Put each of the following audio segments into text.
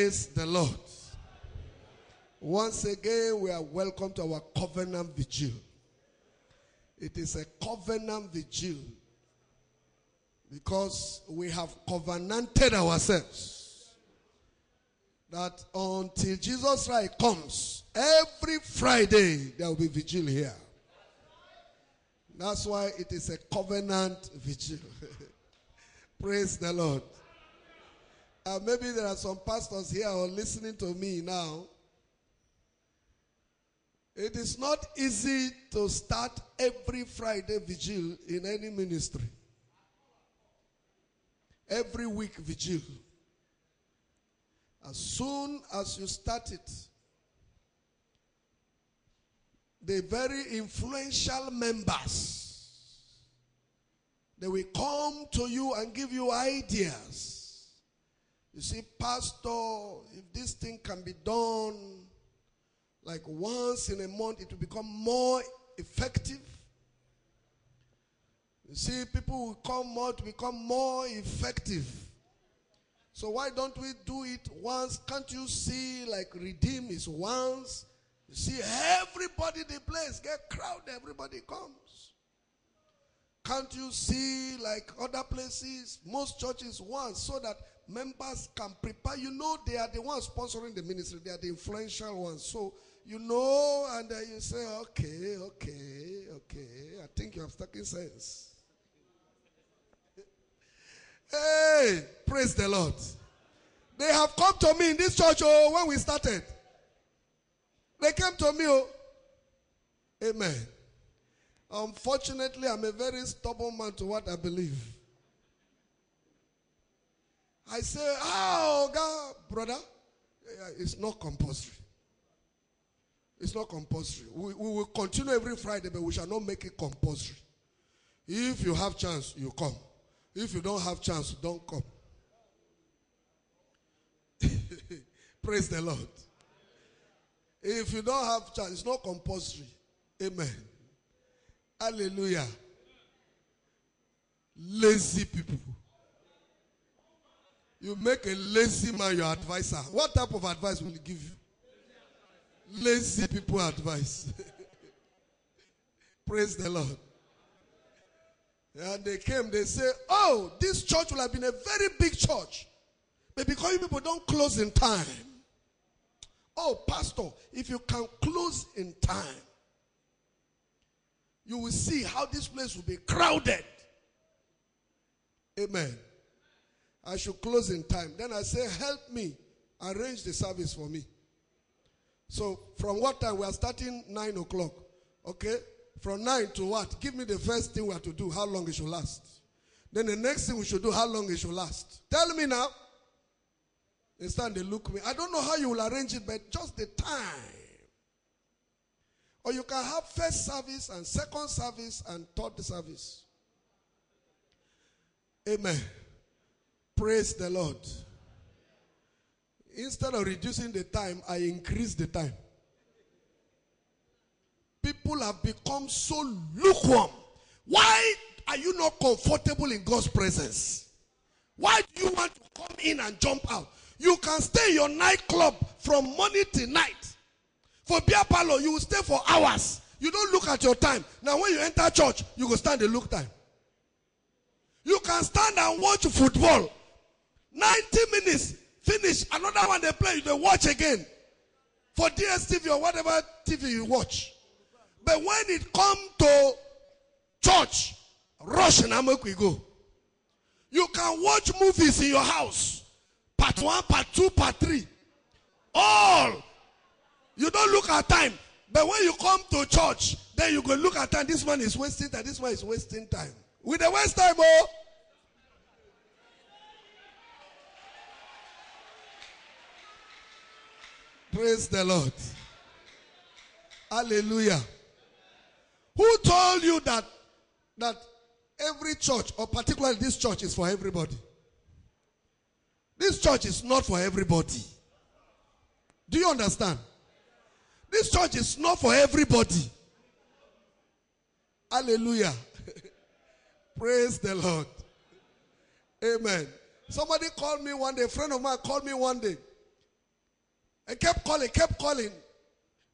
Praise the Lord. Once again, we are welcome to our covenant vigil. It is a covenant vigil because we have covenanted ourselves that until Jesus Christ comes, every Friday there will be vigil here. That's why it is a covenant vigil. Praise the Lord. Uh, maybe there are some pastors here or listening to me now. It is not easy to start every Friday vigil in any ministry. Every week vigil. As soon as you start it, the very influential members, they will come to you and give you ideas. You see, Pastor, if this thing can be done like once in a month, it will become more effective. You see, people will come more to become more effective. So why don't we do it once? Can't you see like redeem is once? You see everybody the place get crowded, everybody comes. Can't you see like other places, most churches once, so that members can prepare? You know, they are the ones sponsoring the ministry, they are the influential ones. So you know, and then you say, okay, okay, okay. I think you have talking sense. Hey, praise the Lord. They have come to me in this church oh, when we started. They came to me. Oh. Amen. Unfortunately, I'm a very stubborn man to what I believe. I say, oh, God, brother, it's not compulsory. It's not compulsory. We, we will continue every Friday, but we shall not make it compulsory. If you have chance, you come. If you don't have chance, don't come. Praise the Lord. If you don't have chance, it's not compulsory. Amen. Hallelujah. Lazy people. You make a lazy man your advisor. What type of advice will he give you? Lazy people advice. Praise the Lord. And they came, they say, Oh, this church will have been a very big church. But because you people don't close in time. Oh, Pastor, if you can close in time, you will see how this place will be crowded. Amen. I should close in time. Then I say, Help me arrange the service for me. So, from what time? We are starting 9 o'clock. Okay? From 9 to what? Give me the first thing we have to do, how long it should last. Then the next thing we should do, how long it should last. Tell me now. Stand, they look me. I don't know how you will arrange it, but just the time. Or you can have first service and second service and third service. Amen. Praise the Lord. Instead of reducing the time, I increase the time. People have become so lukewarm. Why are you not comfortable in God's presence? Why do you want to come in and jump out? You can stay in your nightclub from morning till night. For beer parlor, you will stay for hours. You don't look at your time. Now, when you enter church, you go stand and look time. You can stand and watch football. 90 minutes, finish. Another one they play, they watch again. For DSTV or whatever TV you watch. But when it come to church, rush and make we go. You can watch movies in your house. Part one, part two, part three. All. You don't look at time. But when you come to church, then you go look at time. This one is wasting time. This one is wasting time. With the waste time, oh. Praise the Lord. Hallelujah. Who told you that that every church, or particularly this church, is for everybody? This church is not for everybody. Do you understand? This church is not for everybody. Hallelujah. Praise the Lord. Amen. Somebody called me one day, a friend of mine called me one day. I kept calling, kept calling.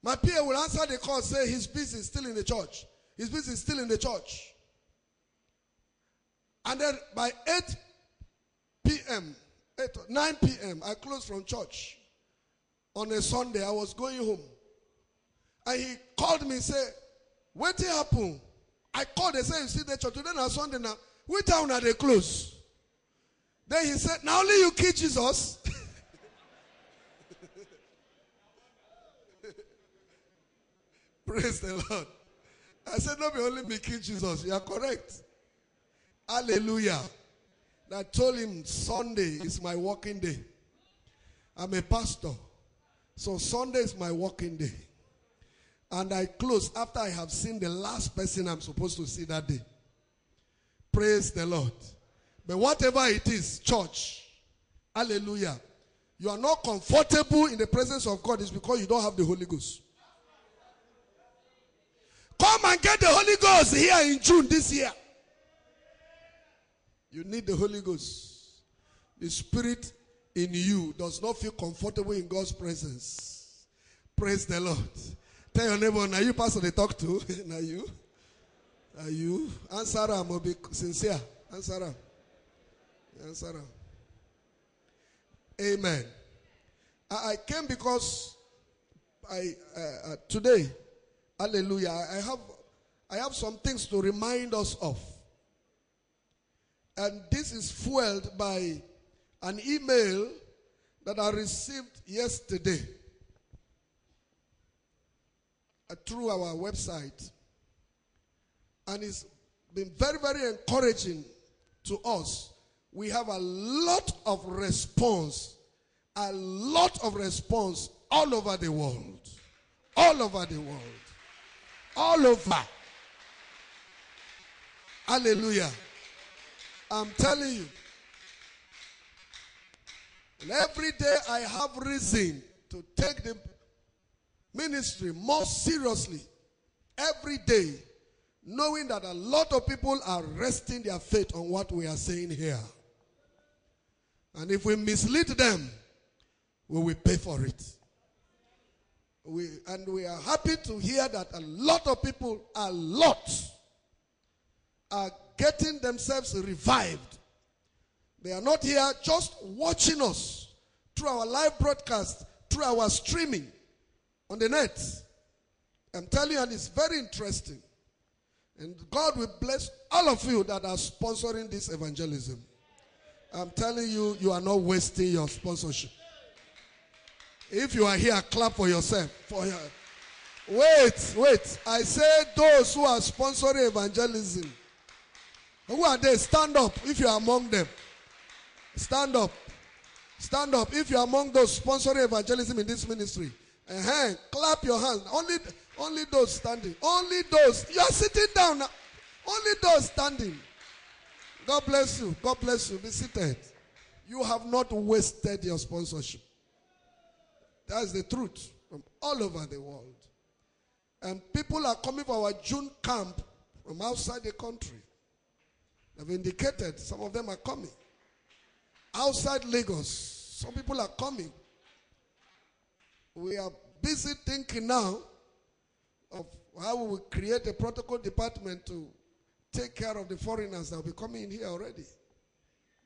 My PA will answer the call, say his busy, still in the church. His busy, still in the church. And then by 8 p.m., 8, 9 p.m., I closed from church. On a Sunday, I was going home. And he called me said, What happened? I called, they said, You see the church. Today na Sunday now. Which town are they close? Then he said, Now only you kill Jesus. Praise the Lord. I said, No, be only me kill Jesus. You are correct. Hallelujah. I told him Sunday is my working day. I'm a pastor. So Sunday is my working day. And I close after I have seen the last person I'm supposed to see that day. Praise the Lord. But whatever it is, church, hallelujah. You are not comfortable in the presence of God is because you don't have the Holy Ghost. Come and get the Holy Ghost here in June this year. You need the Holy Ghost. The Spirit in you does not feel comfortable in God's presence. Praise the Lord. Tell your neighbor, now you pastor they talk to. now you. Are you? Answer them, be sincere. Answer them. Answer them. Amen. I, I came because I uh, uh, today, hallelujah, I have I have some things to remind us of. And this is fueled by an email that I received yesterday uh, through our website. And it's been very, very encouraging to us. We have a lot of response, a lot of response all over the world. All over the world. All over. Hallelujah. I'm telling you. And every day I have reason to take the ministry more seriously. Every day. Knowing that a lot of people are resting their faith on what we are saying here. And if we mislead them, we will pay for it. We, and we are happy to hear that a lot of people, a lot, are getting themselves revived. They are not here just watching us through our live broadcast, through our streaming on the net. I'm telling you, and it's very interesting. And God will bless all of you that are sponsoring this evangelism. I'm telling you, you are not wasting your sponsorship. If you are here, clap for yourself. For your, wait, wait. I say those who are sponsoring evangelism. Who are they? Stand up if you are among them. Stand up. Stand up if you are among those sponsoring evangelism in this ministry. Uh-huh. Clap your hands. Only, only those standing. Only those. You are sitting down. Only those standing. God bless you. God bless you. Be seated. You have not wasted your sponsorship. That's the truth from all over the world. And people are coming for our June camp from outside the country. They've indicated some of them are coming. Outside Lagos, some people are coming. We are busy thinking now of how we will create a protocol department to take care of the foreigners that will be coming in here already.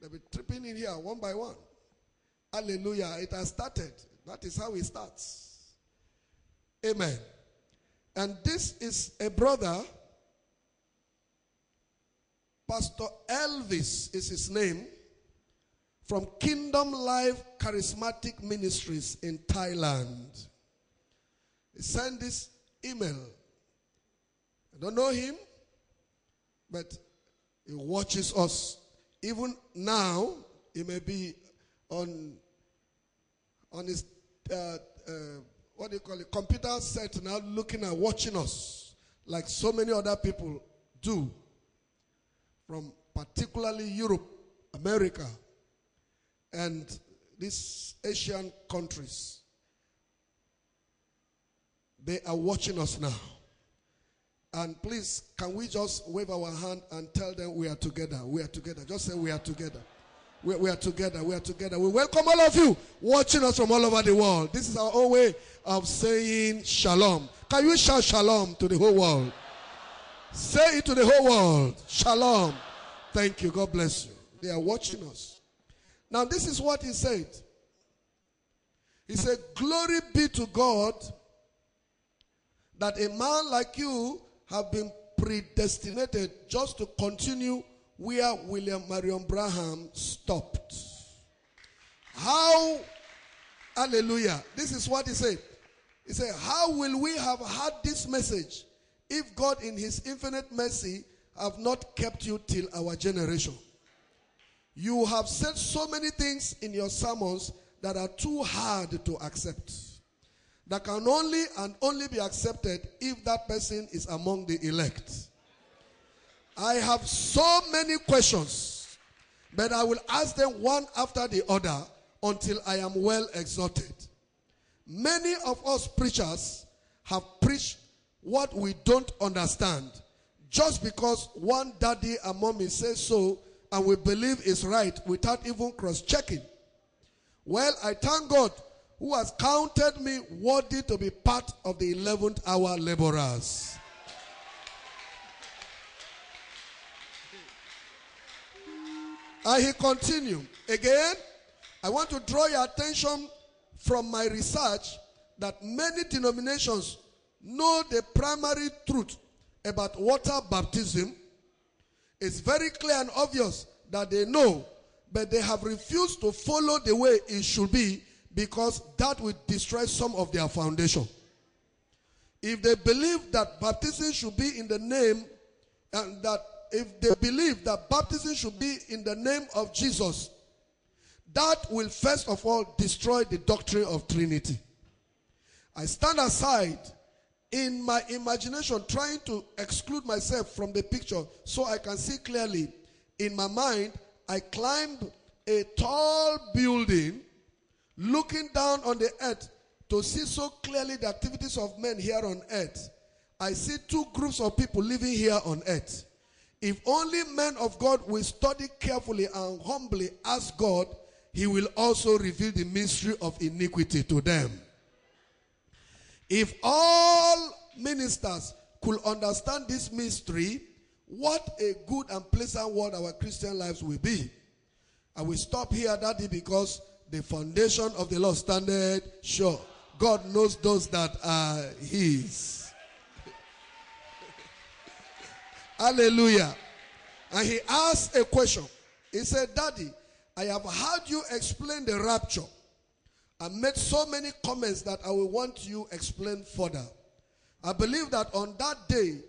They'll be tripping in here one by one. Hallelujah. It has started. That is how it starts. Amen. And this is a brother Pastor Elvis is his name from Kingdom Life Charismatic Ministries in Thailand. He sent this email. I don't know him, but he watches us. Even now, he may be on on his uh, uh, what do you call it computer set now, looking at watching us like so many other people do from particularly Europe, America, and these Asian countries. They are watching us now. And please, can we just wave our hand and tell them we are together? We are together. Just say we are together. We, we, are together. We are together. We welcome all of you watching us from all over the world. This is our own way of saying shalom. Can you shout shalom to the whole world? Say it to the whole world. Shalom. Thank you. God bless you. They are watching us. Now, this is what he said. He said, Glory be to God that a man like you have been predestinated just to continue where William Marion Branham stopped. How, hallelujah, this is what he said. He said, How will we have had this message if God, in his infinite mercy, have not kept you till our generation? You have said so many things in your sermons that are too hard to accept. That can only and only be accepted if that person is among the elect. I have so many questions, but I will ask them one after the other until I am well exhorted. Many of us preachers have preached what we don't understand just because one daddy and mommy says so and we believe is right without even cross checking. Well, I thank God who has counted me worthy to be part of the 11th hour laborers. And he continued. Again, I want to draw your attention from my research that many denominations know the primary truth about water baptism. It's very clear and obvious that they know, but they have refused to follow the way it should be because that will destroy some of their foundation. If they believe that baptism should be in the name and that if they believe that baptism should be in the name of Jesus, that will first of all destroy the doctrine of Trinity. I stand aside in my imagination trying to exclude myself from the picture so I can see clearly. In my mind, I climbed a tall building looking down on the earth to see so clearly the activities of men here on earth. I see two groups of people living here on earth. If only men of God will study carefully and humbly ask God, He will also reveal the mystery of iniquity to them. If all ministers could understand this mystery, what a good and pleasant world our Christian lives will be. I will stop here, Daddy, because the foundation of the Lord standeth sure. God knows those that are His. Hallelujah. And he asked a question. He said, Daddy, I have heard you explain the rapture. I made so many comments that I will want you explain further. I believe that on that day,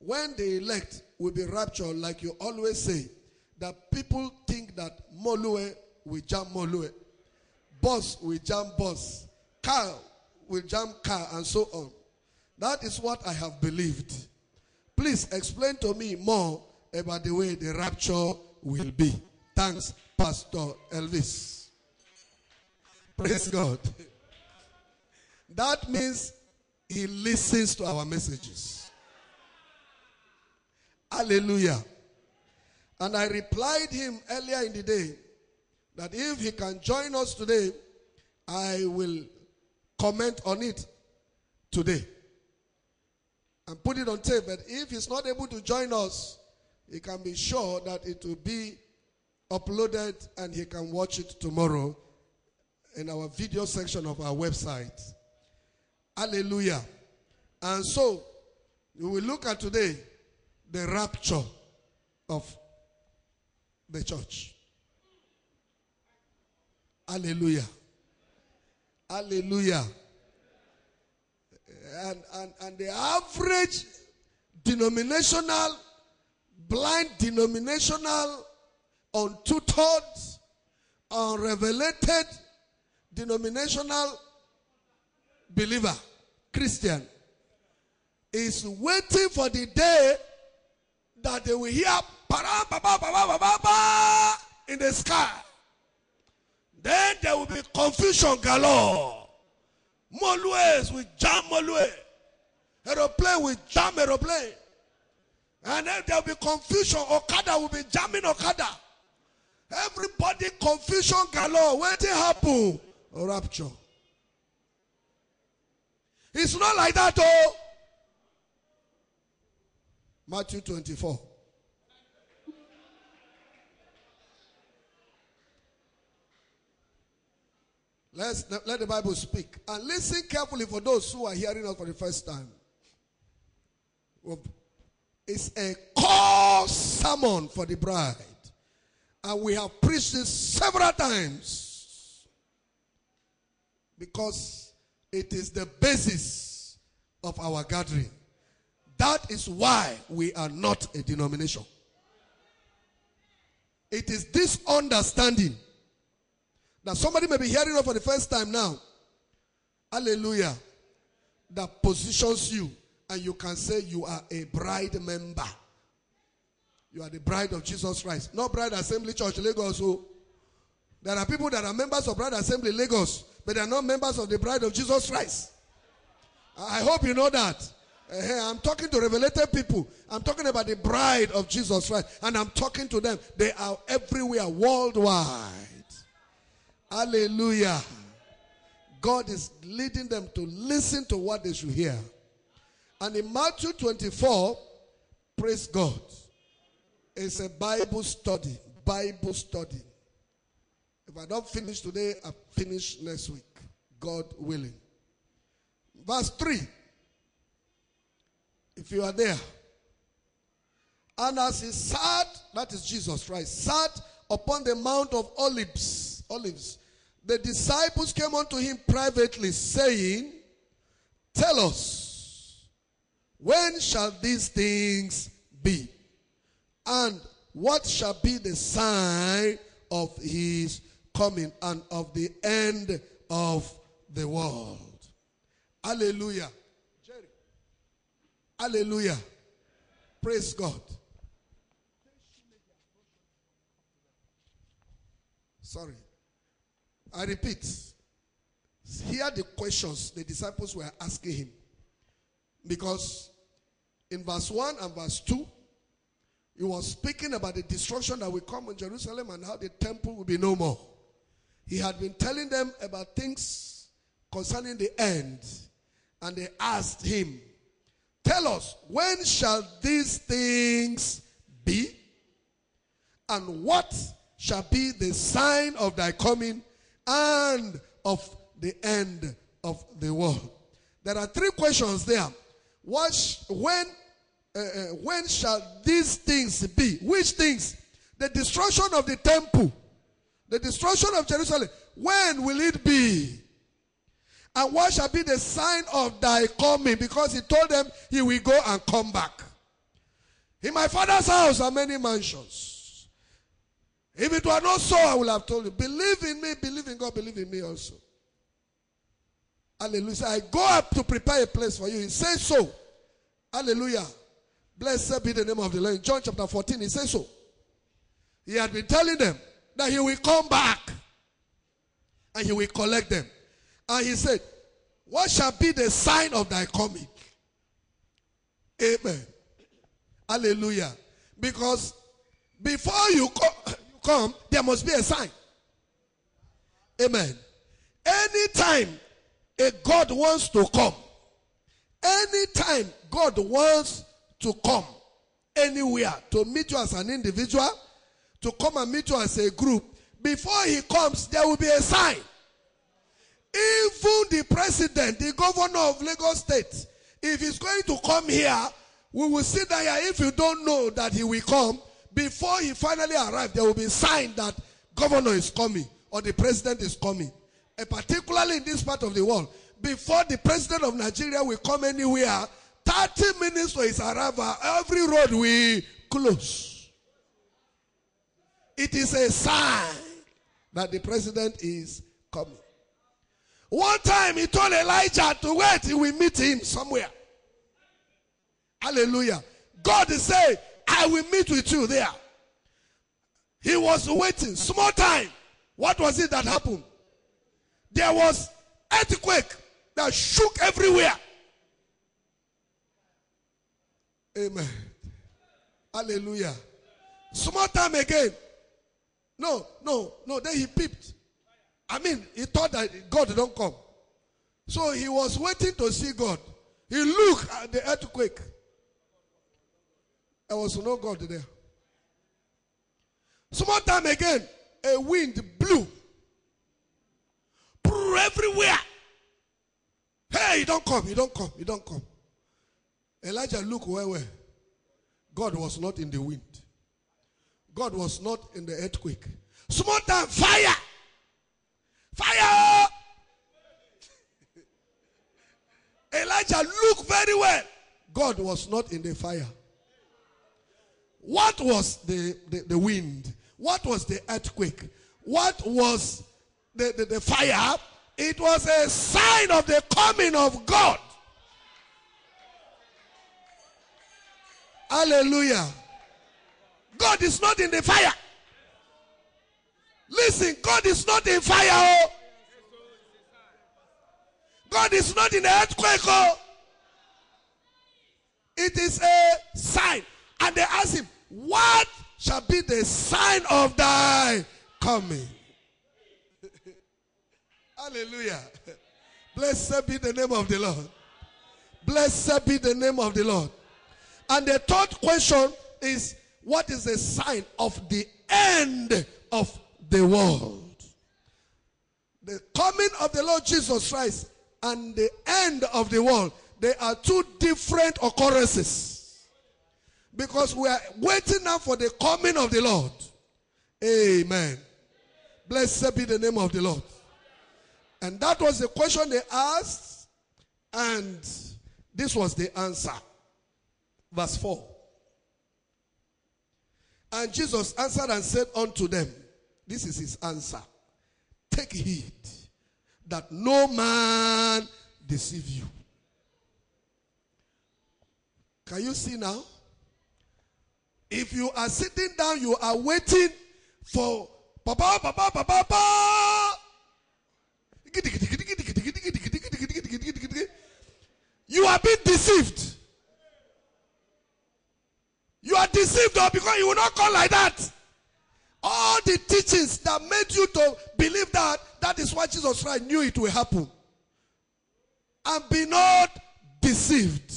when the elect will be raptured, like you always say, that people think that Molue will jam Molue, boss will jam boss, car will jam car, and so on. That is what I have believed. Please explain to me more about the way the rapture will be. Thanks, Pastor Elvis. Praise God. That means he listens to our messages. Hallelujah. And I replied him earlier in the day that if he can join us today, I will comment on it today and put it on tape. But if he's not able to join us, he can be sure that it will be uploaded and he can watch it tomorrow in our video section of our website. Hallelujah. And so, we will look at today the rapture of the church. Hallelujah. Hallelujah and, and, and the average denominational, blind denominational, untutored, unrevelated denominational believer, Christian, is waiting for the day that they will hear in the sky. Then there will be confusion galore. Molues will jam Molue. Aeroplane will jam aeroplane. And then there'll be confusion. Okada will be jamming Okada. Everybody confusion galore. What it happen? Rapture. It's not like that, oh. Matthew 24. Let's let the Bible speak. And listen carefully for those who are hearing us for the first time. It's a core sermon for the bride. And we have preached this several times. Because it is the basis of our gathering. That is why we are not a denomination. It is this understanding that somebody may be hearing it for the first time now. Hallelujah. That positions you and you can say you are a bride member. You are the bride of Jesus Christ. Not Bride Assembly Church Lagos. Oh. There are people that are members of Bride Assembly Lagos, but they are not members of the bride of Jesus Christ. I hope you know that. Uh, I'm talking to revelated people. I'm talking about the bride of Jesus Christ. And I'm talking to them. They are everywhere, worldwide. Hallelujah. God is leading them to listen to what they should hear. And in Matthew 24, praise God, it's a Bible study. Bible study. If I don't finish today, I finish next week. God willing. Verse 3. If you are there. And as he sat, that is Jesus Christ, sat upon the Mount of Olives, Olives, the disciples came unto him privately, saying, Tell us, when shall these things be? And what shall be the sign of his coming and of the end of the world? Hallelujah. Hallelujah. Praise God. Sorry. I repeat. Here the questions the disciples were asking him. Because in verse 1 and verse 2, he was speaking about the destruction that will come in Jerusalem and how the temple will be no more. He had been telling them about things concerning the end. And they asked him, Tell us, when shall these things be? And what shall be the sign of thy coming and of the end of the world. There are three questions there. What, when, uh, uh, when shall these things be? Which things? The destruction of the temple, the destruction of Jerusalem. When will it be? And what shall be the sign of thy coming? Because he told them he will go and come back. In my father's house are many mansions. If it were not so, I would have told you. Believe in me, believe in God, believe in me also. Hallelujah. I go up to prepare a place for you. He says so. Hallelujah. Blessed be the name of the Lord. In John chapter 14, he says so. He had been telling them that he will come back and he will collect them. And he said, What shall be the sign of thy coming? Amen. Hallelujah. Because before you come, come, there must be a sign. Amen. Anytime a God wants to come, anytime God wants to come anywhere to meet you as an individual, to come and meet you as a group, before he comes, there will be a sign. Even the president, the governor of Lagos State, if he's going to come here, we will sit there. If you don't know that he will come, before he finally arrived, there will be a sign that governor is coming or the president is coming. And particularly in this part of the world, before the president of Nigeria will come anywhere, 30 minutes to his arrival, every road will close. It is a sign that the president is coming. One time he told Elijah to wait, he will meet him somewhere. Hallelujah. God is saying, I will meet with you there. He was waiting. Small time. What was it that happened? There was earthquake that shook everywhere. Amen. Hallelujah. Small time again. No, no, no. Then he peeped. I mean, he thought that God don't come. So he was waiting to see God. He looked at the earthquake. There was no God there. Small time again, a wind blew. Everywhere. Hey, he don't come, he don't come, he don't come. Elijah looked where where. God was not in the wind. God was not in the earthquake. Small time, fire. Fire. Elijah looked very well. God was not in the fire. What was the, the, the wind? What was the earthquake? What was the, the, the fire? It was a sign of the coming of God. Hallelujah. God is not in the fire. Listen, God is not in fire. Oh. God is not in the earthquake. Oh. It is a sign. And they ask him, What shall be the sign of thy coming? Hallelujah. Blessed be the name of the Lord. Blessed be the name of the Lord. And the third question is what is the sign of the end of the world? The coming of the Lord Jesus Christ and the end of the world, they are two different occurrences. Because we are waiting now for the coming of the Lord. Amen. Blessed be the name of the Lord. And that was the question they asked, and this was the answer. Verse 4. And Jesus answered and said unto them, This is his answer. Take heed that no man deceive you. Can you see now? If you are sitting down, you are waiting for Papa, Papa, Papa, Papa. You are being deceived. You are deceived though because you will not call like that. All the teachings that made you to believe that, that is why Jesus Christ knew it will happen. And be not deceived.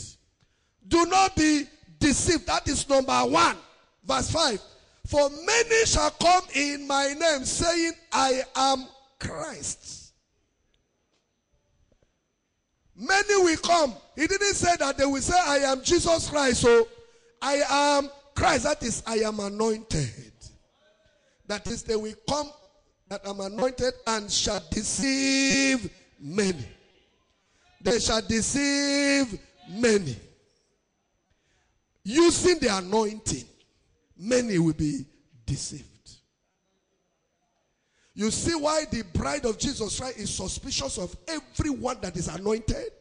Do not be deceived. That is number one. Verse 5. For many shall come in my name, saying, I am Christ. Many will come. He didn't say that they will say, I am Jesus Christ. So I am Christ. That is, I am anointed. That is, they will come that I'm anointed and shall deceive many. They shall deceive many. Using the anointing, many will be deceived. You see why the bride of Jesus Christ is suspicious of everyone that is anointed?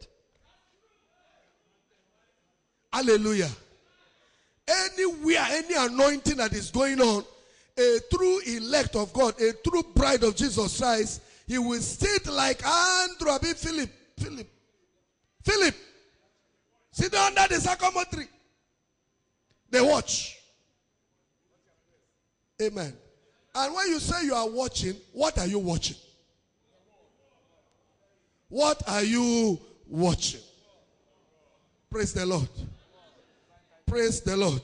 Hallelujah. Anywhere, any anointing that is going on, a true elect of God, a true bride of Jesus Christ, he will sit like Andrew, Philip, Philip, Philip, sit under the sycamore tree. They watch. Amen. And when you say you are watching, what are you watching? What are you watching? Praise the Lord. Praise the Lord.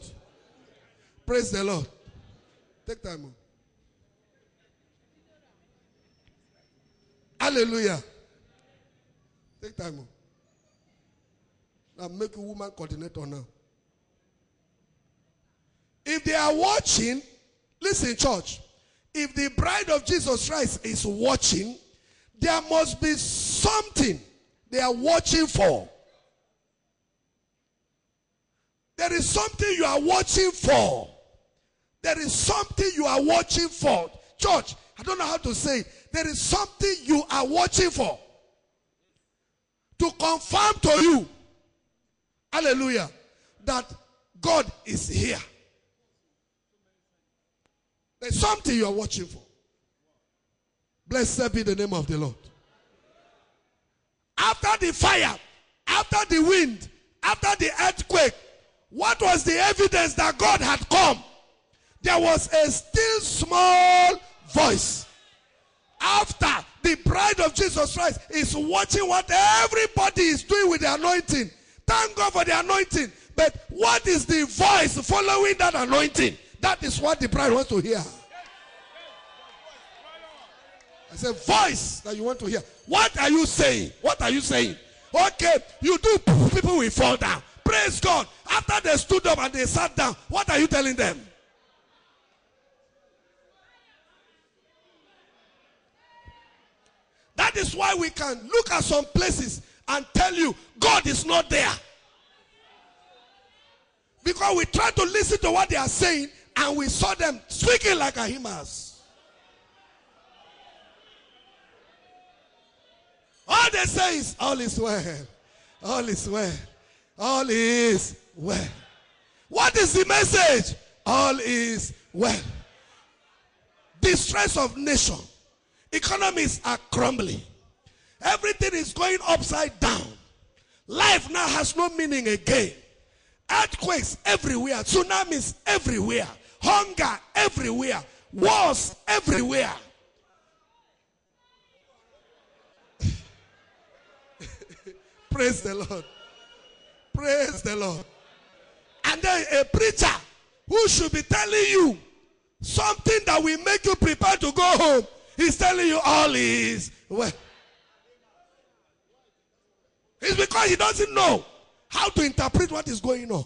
Praise the Lord. Take time. Hallelujah. Take time. Now make a woman coordinator now. If they are watching, listen, church. If the bride of Jesus Christ is watching, there must be something they are watching for. There is something you are watching for. There is something you are watching for. Church, I don't know how to say it. There is something you are watching for. To confirm to you, hallelujah, that God is here. There's something you are watching for. Blessed be the name of the Lord. After the fire, after the wind, after the earthquake, what was the evidence that God had come? There was a still small voice. After the bride of Jesus Christ is watching what everybody is doing with the anointing. Thank God for the anointing. But what is the voice following that anointing? That is what the bride wants to hear. I said, voice that you want to hear. What are you saying? What are you saying? Okay, you do, people will fall down. Praise God. After they stood up and they sat down, what are you telling them? That is why we can look at some places and tell you God is not there. Because we try to listen to what they are saying and we saw them speaking like Ahimaaz. All they say is, All is well. All is well. All is well. What is the message? All is well. Distress of nation. Economies are crumbling. Everything is going upside down. Life now has no meaning again. Earthquakes everywhere, tsunamis everywhere, hunger everywhere, wars everywhere. Praise the Lord. Praise the Lord. And then a preacher who should be telling you something that will make you prepare to go home. He's telling you all is well. It's because he doesn't know how to interpret what is going on.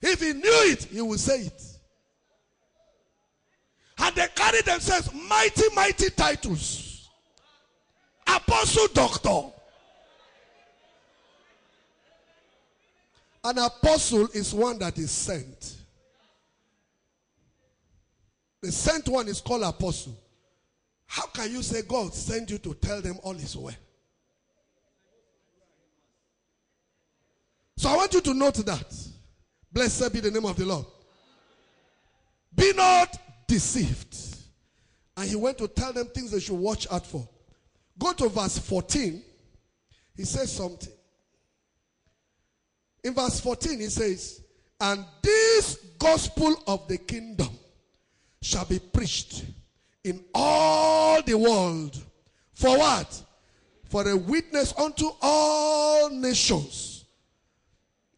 If he knew it, he would say it. And they carry themselves mighty, mighty titles. Apostle, doctor. An apostle is one that is sent. The sent one is called apostle. How can you say God sent you to tell them all is well? So I want you to note that. Blessed be the name of the Lord. Be not deceived. And he went to tell them things they should watch out for. Go to verse 14. He says something. In verse 14, he says, And this gospel of the kingdom shall be preached in all the world. For what? For a witness unto all nations.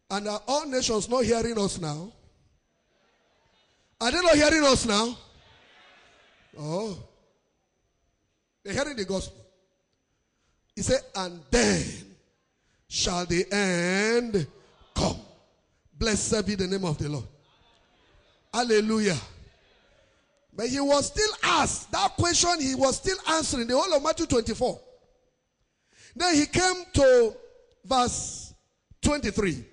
And are all nations not hearing us now? Are they not hearing us now? Oh. They're hearing the gospel. He said, and then shall the end come. Blessed be the name of the Lord. Hallelujah. But he was still asked that question, he was still answering the whole of Matthew 24. Then he came to verse 23.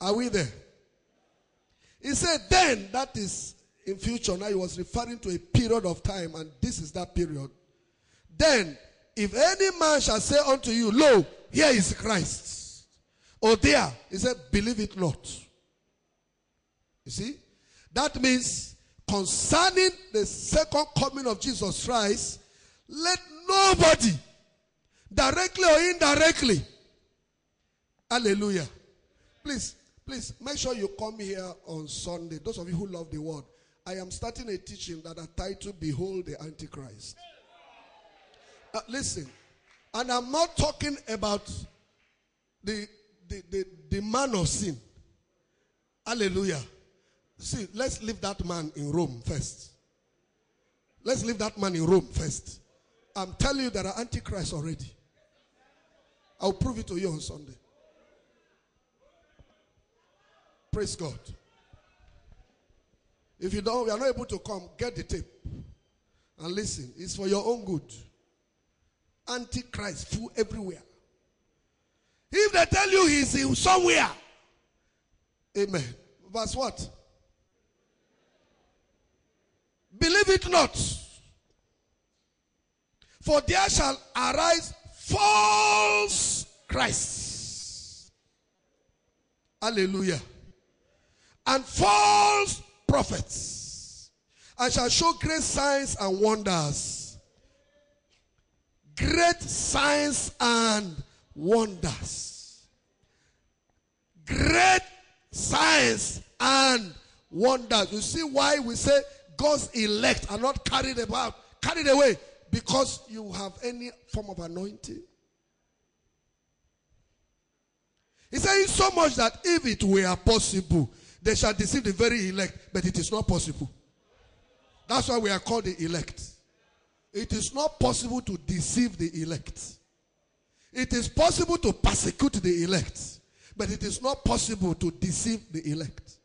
Are we there? He said, then, that is in future. Now he was referring to a period of time, and this is that period. Then, if any man shall say unto you, Lo, here is Christ. Or there, he said, believe it not. You see? That means concerning the second coming of Jesus Christ, let nobody, directly or indirectly, hallelujah. Please, please make sure you come here on Sunday. Those of you who love the word, I am starting a teaching that I titled Behold the Antichrist. Uh, listen, and I'm not talking about the, the, the, the man of sin. Hallelujah. See, let's leave that man in Rome first. Let's leave that man in Rome first. I'm telling you there are antichrists already. I'll prove it to you on Sunday. Praise God. If you don't, you are not able to come, get the tape and listen. It's for your own good. Antichrist full everywhere. If they tell you he's in somewhere, amen. Verse what? Believe it not. For there shall arise false Christ. Hallelujah. And false prophets. And shall show great signs and wonders. Great signs and wonders. Great signs and wonders. You see why we say God's elect are not carried about, carried away because you have any form of anointing? He says so much that if it were possible, they shall deceive the very elect, but it is not possible. That's why we are called the elect. It is not possible to deceive the elect. It is possible to persecute the elect, but it is not possible to deceive the elect.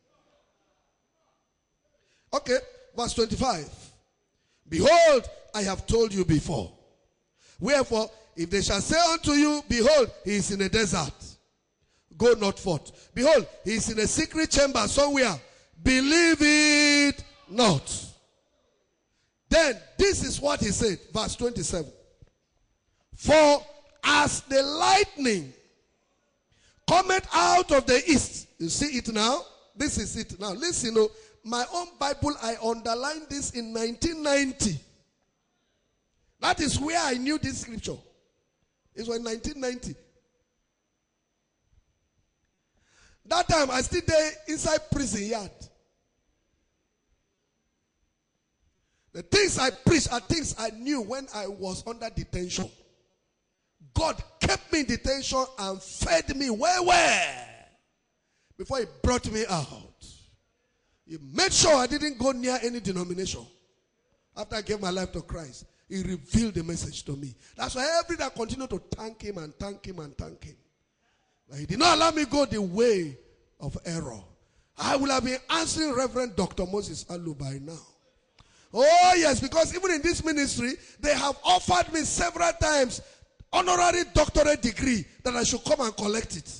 Okay, verse 25. Behold, I have told you before. Wherefore, if they shall say unto you, Behold, he is in a desert, go not forth. Behold, he is in a secret chamber somewhere, believe it not. Then, this is what he said, verse 27. For as the lightning cometh out of the east, you see it now? This is it now. Listen, you know, my own Bible, I underlined this in 1990. That is where I knew this scripture. It was in 1990. That time I still there inside prison yard. The things I preached are things I knew when I was under detention. God kept me in detention and fed me well, well before He brought me out. He made sure I didn't go near any denomination. After I gave my life to Christ, He revealed the message to me. That's why every day I continue to thank Him and thank Him and thank Him. He did not allow me go the way of error. I would have been answering Reverend Dr. Moses Alu by now. Oh, yes, because even in this ministry, they have offered me several times honorary doctorate degree that I should come and collect it.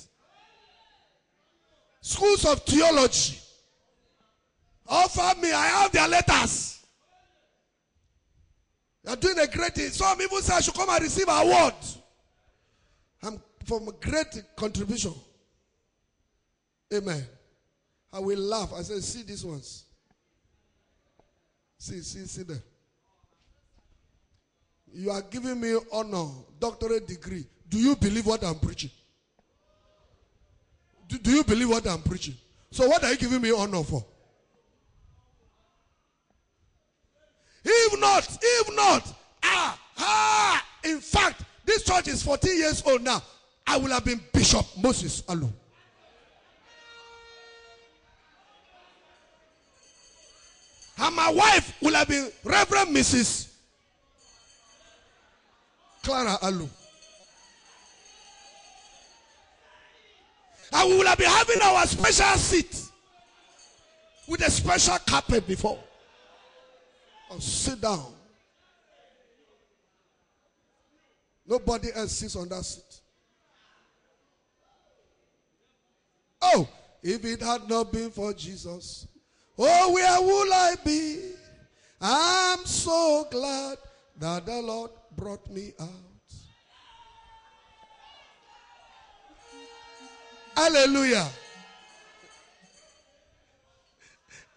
Schools of theology offer me, I have their letters. They are doing a great thing. Some even say I should come and receive award. From a great contribution. Amen. I will laugh. I say, see these ones. See, see, see them. You are giving me honor, doctorate degree. Do you believe what I'm preaching? Do, do you believe what I'm preaching? So what are you giving me honor for? If not, if not, ah, ah, in fact, this church is 14 years old now. I will have been Bishop Moses Alu. And my wife will have been Reverend Mrs. Clara Alu. And we will have been having our special seat with a special carpet before. And sit down. Nobody else sits on that seat. Oh, if it had not been for Jesus, Oh, where would I be? I'm so glad that the Lord brought me out. Hallelujah.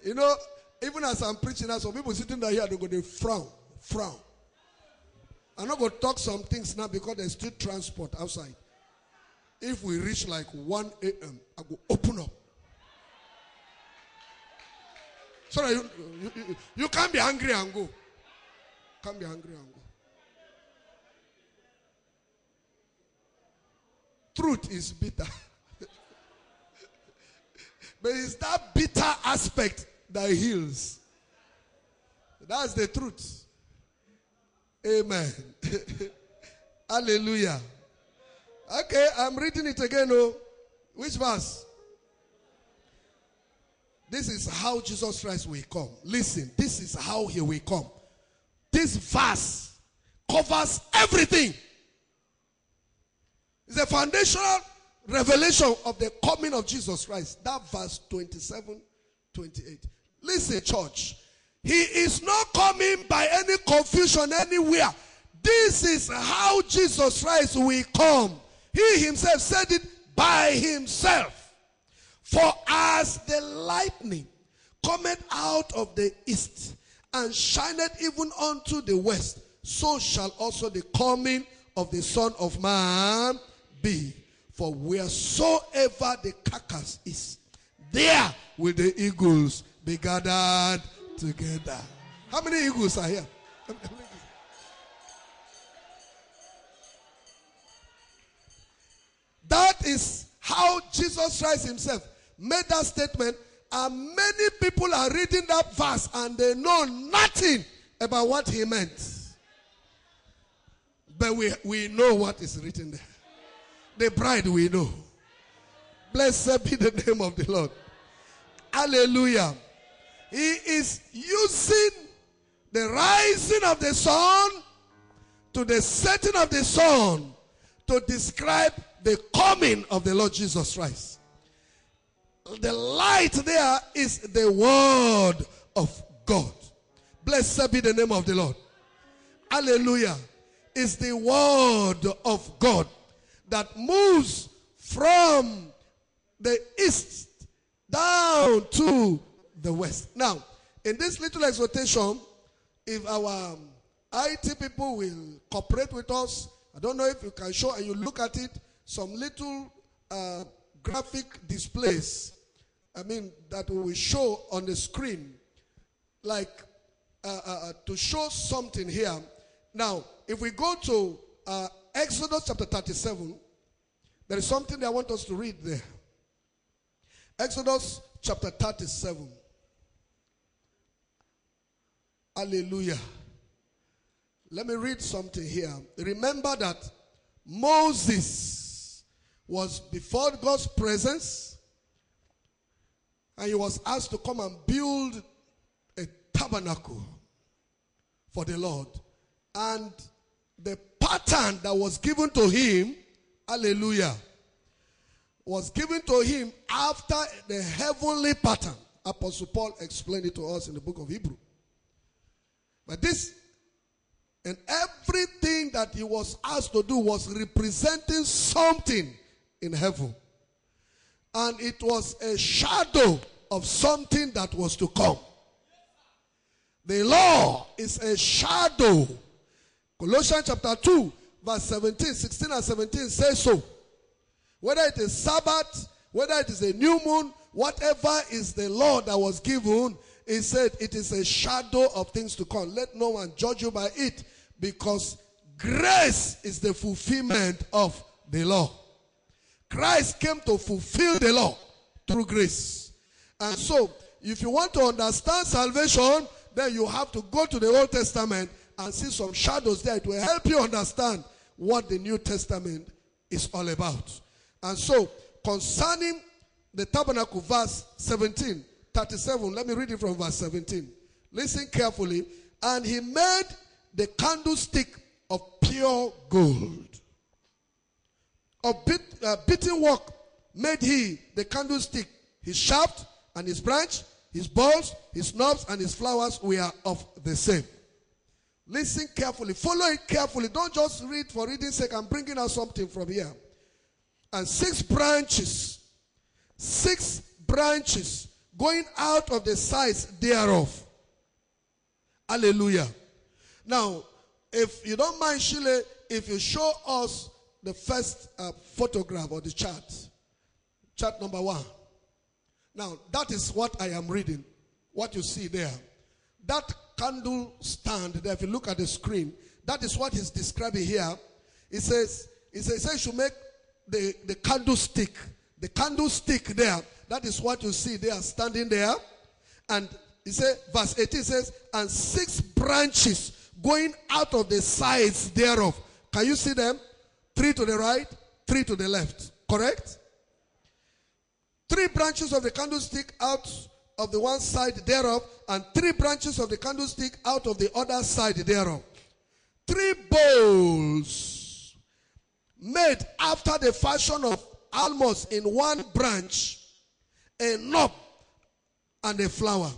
You know, even as I'm preaching, now, some people sitting there here, they go, they frown, frown. I'm not going to talk some things now because there's still transport outside. If we reach like 1 a.m., I go open up. So that you, you, you can't be angry and go. Can't be angry and go. Truth is bitter. but it's that bitter aspect that heals. That's the truth. Amen. Hallelujah. Okay, I'm reading it again. Oh, which verse? This is how Jesus Christ will come. Listen, this is how he will come. This verse covers everything. It's a foundational revelation of the coming of Jesus Christ. That verse 27, 28. Listen, church. He is not coming by any confusion anywhere. This is how Jesus Christ will come. He himself said it by himself. For as the lightning cometh out of the east and shineth even unto the west, so shall also the coming of the Son of Man be. For wheresoever the carcass is, there will the eagles be gathered together. How many eagles are here? That is how Jesus Christ himself made that statement. And many people are reading that verse and they know nothing about what he meant. But we, we know what is written there. The bride we know. Blessed be the name of the Lord. Hallelujah. He is using the rising of the sun to the setting of the sun to describe the coming of the Lord Jesus Christ. The light there is the word of God. Blessed be the name of the Lord. Hallelujah. Is the word of God that moves from the east down to the west. Now, in this little exhortation, if our um, IT people will cooperate with us, I don't know if you can show and you look at it, some little uh, graphic displays, I mean, that we will show on the screen, like uh, uh, uh to show something here. Now, if we go to uh, Exodus chapter 37, there is something that I want us to read there. Exodus chapter 37. Hallelujah. Let me read something here. Remember that Moses was before God's presence and he was asked to come and build a tabernacle for the Lord. And the pattern that was given to him, hallelujah, was given to him after the heavenly pattern. Apostle Paul explained it to us in the book of Hebrew. But this and everything that he was asked to do was representing something in heaven. And it was a shadow of something that was to come. The law is a shadow. Colossians chapter 2, verse 17, 16 and 17 says so. Whether it is Sabbath, whether it is a new moon, whatever is the law that was given, he said it is a shadow of things to come. Let no one judge you by it because grace is the fulfillment of the law. Christ came to fulfill the law through grace. And so, if you want to understand salvation, then you have to go to the Old Testament and see some shadows there. It will help you understand what the New Testament is all about. And so, concerning the tabernacle, verse 17, 37, let me read it from verse 17. Listen carefully. And he made the candlestick of pure gold. Of uh, beaten work made he the candlestick, his shaft and his branch, his balls, his knobs, and his flowers were of the same. Listen carefully. Follow it carefully. Don't just read for reading's sake. I'm bringing out something from here. And six branches, six branches going out of the sides thereof. Hallelujah. Now, if you don't mind, Shile, if you show us the first uh, photograph or the chart, chart number one. Now, that is what I am reading. What you see there. That candle stand there, if you look at the screen, that is what he's describing here. He says, he says, he should make the, the candlestick. The candlestick there, that is what you see there standing there. And he says, verse 18 says, and six branches going out of the sides thereof. Can you see them? Three to the right, three to the left. Correct? Three branches of the candlestick out of the one side thereof, and three branches of the candlestick out of the other side thereof. Three bowls made after the fashion of almost in one branch, a knob and a flower,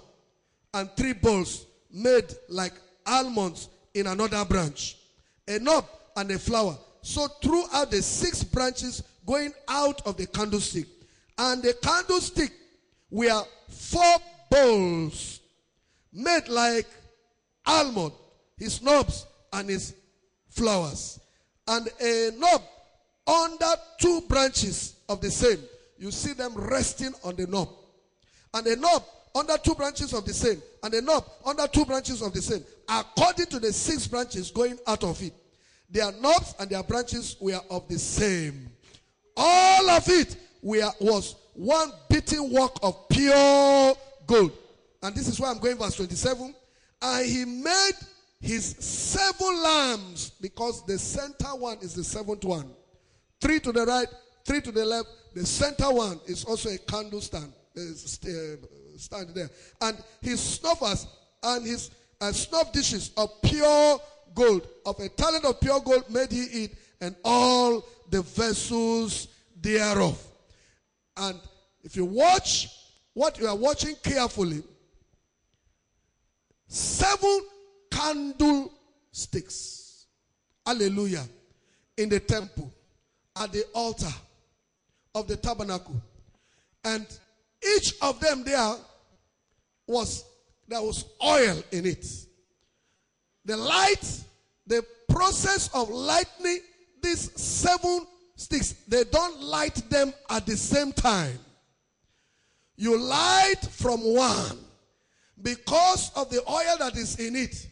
and three bowls made like almonds in another branch, a knob and a flower. So throughout the six branches going out of the candlestick, and the candlestick were four bowls made like almond, his knobs and his flowers, and a knob under two branches of the same. You see them resting on the knob, and a knob under two branches of the same, and a knob under two branches of the same, according to the six branches going out of it. Their knobs and their branches were of the same. All of it were, was one beating work of pure gold. And this is why I'm going verse 27. And he made his seven lamps because the center one is the seventh one. Three to the right, three to the left. The center one is also a candle stand, uh, stand there. And his snuffers and his uh, snuff dishes of pure gold, of a talent of pure gold made he it, and all the vessels thereof. And if you watch what you are watching carefully, seven candlesticks, hallelujah, in the temple, at the altar of the tabernacle. And each of them there was, there was oil in it. The light, the process of lightning these seven sticks, they don't light them at the same time. You light from one because of the oil that is in it.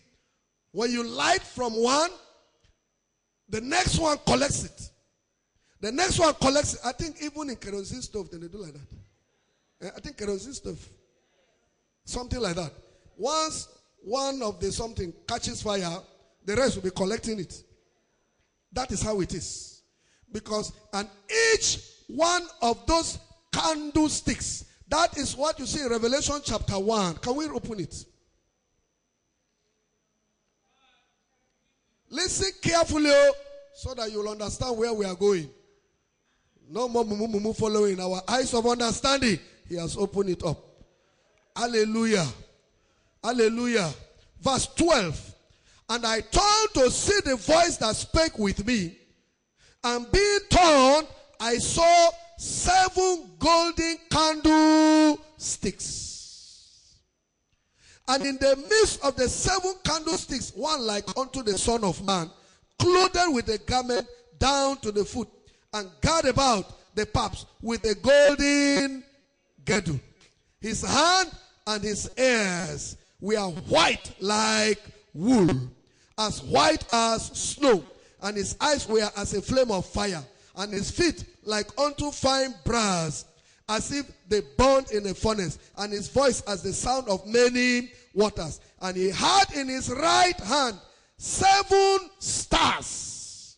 When you light from one, the next one collects it. The next one collects it. I think even in kerosene stove, they do like that. Eh, I think kerosene stove. Something like that. Once one of the something catches fire, the rest will be collecting it. That is how it is. Because, and each one of those candlesticks, that is what you see in Revelation chapter 1. Can we open it? Listen carefully oh, so that you'll understand where we are going. No more mumu mumu following. Our eyes of understanding, He has opened it up. Hallelujah. Hallelujah. Verse 12. And I turned to see the voice that spake with me. And being turned, I saw seven golden candlesticks. And in the midst of the seven candlesticks, one like unto the Son of Man, clothed with a garment down to the foot, and girt about the paps with a golden girdle. His hand and his ears were white like wool, as white as snow, and his eyes were as a flame of fire, and his feet like unto fine brass, as if they burned in a furnace, and his voice as the sound of many waters. And he had in his right hand seven stars.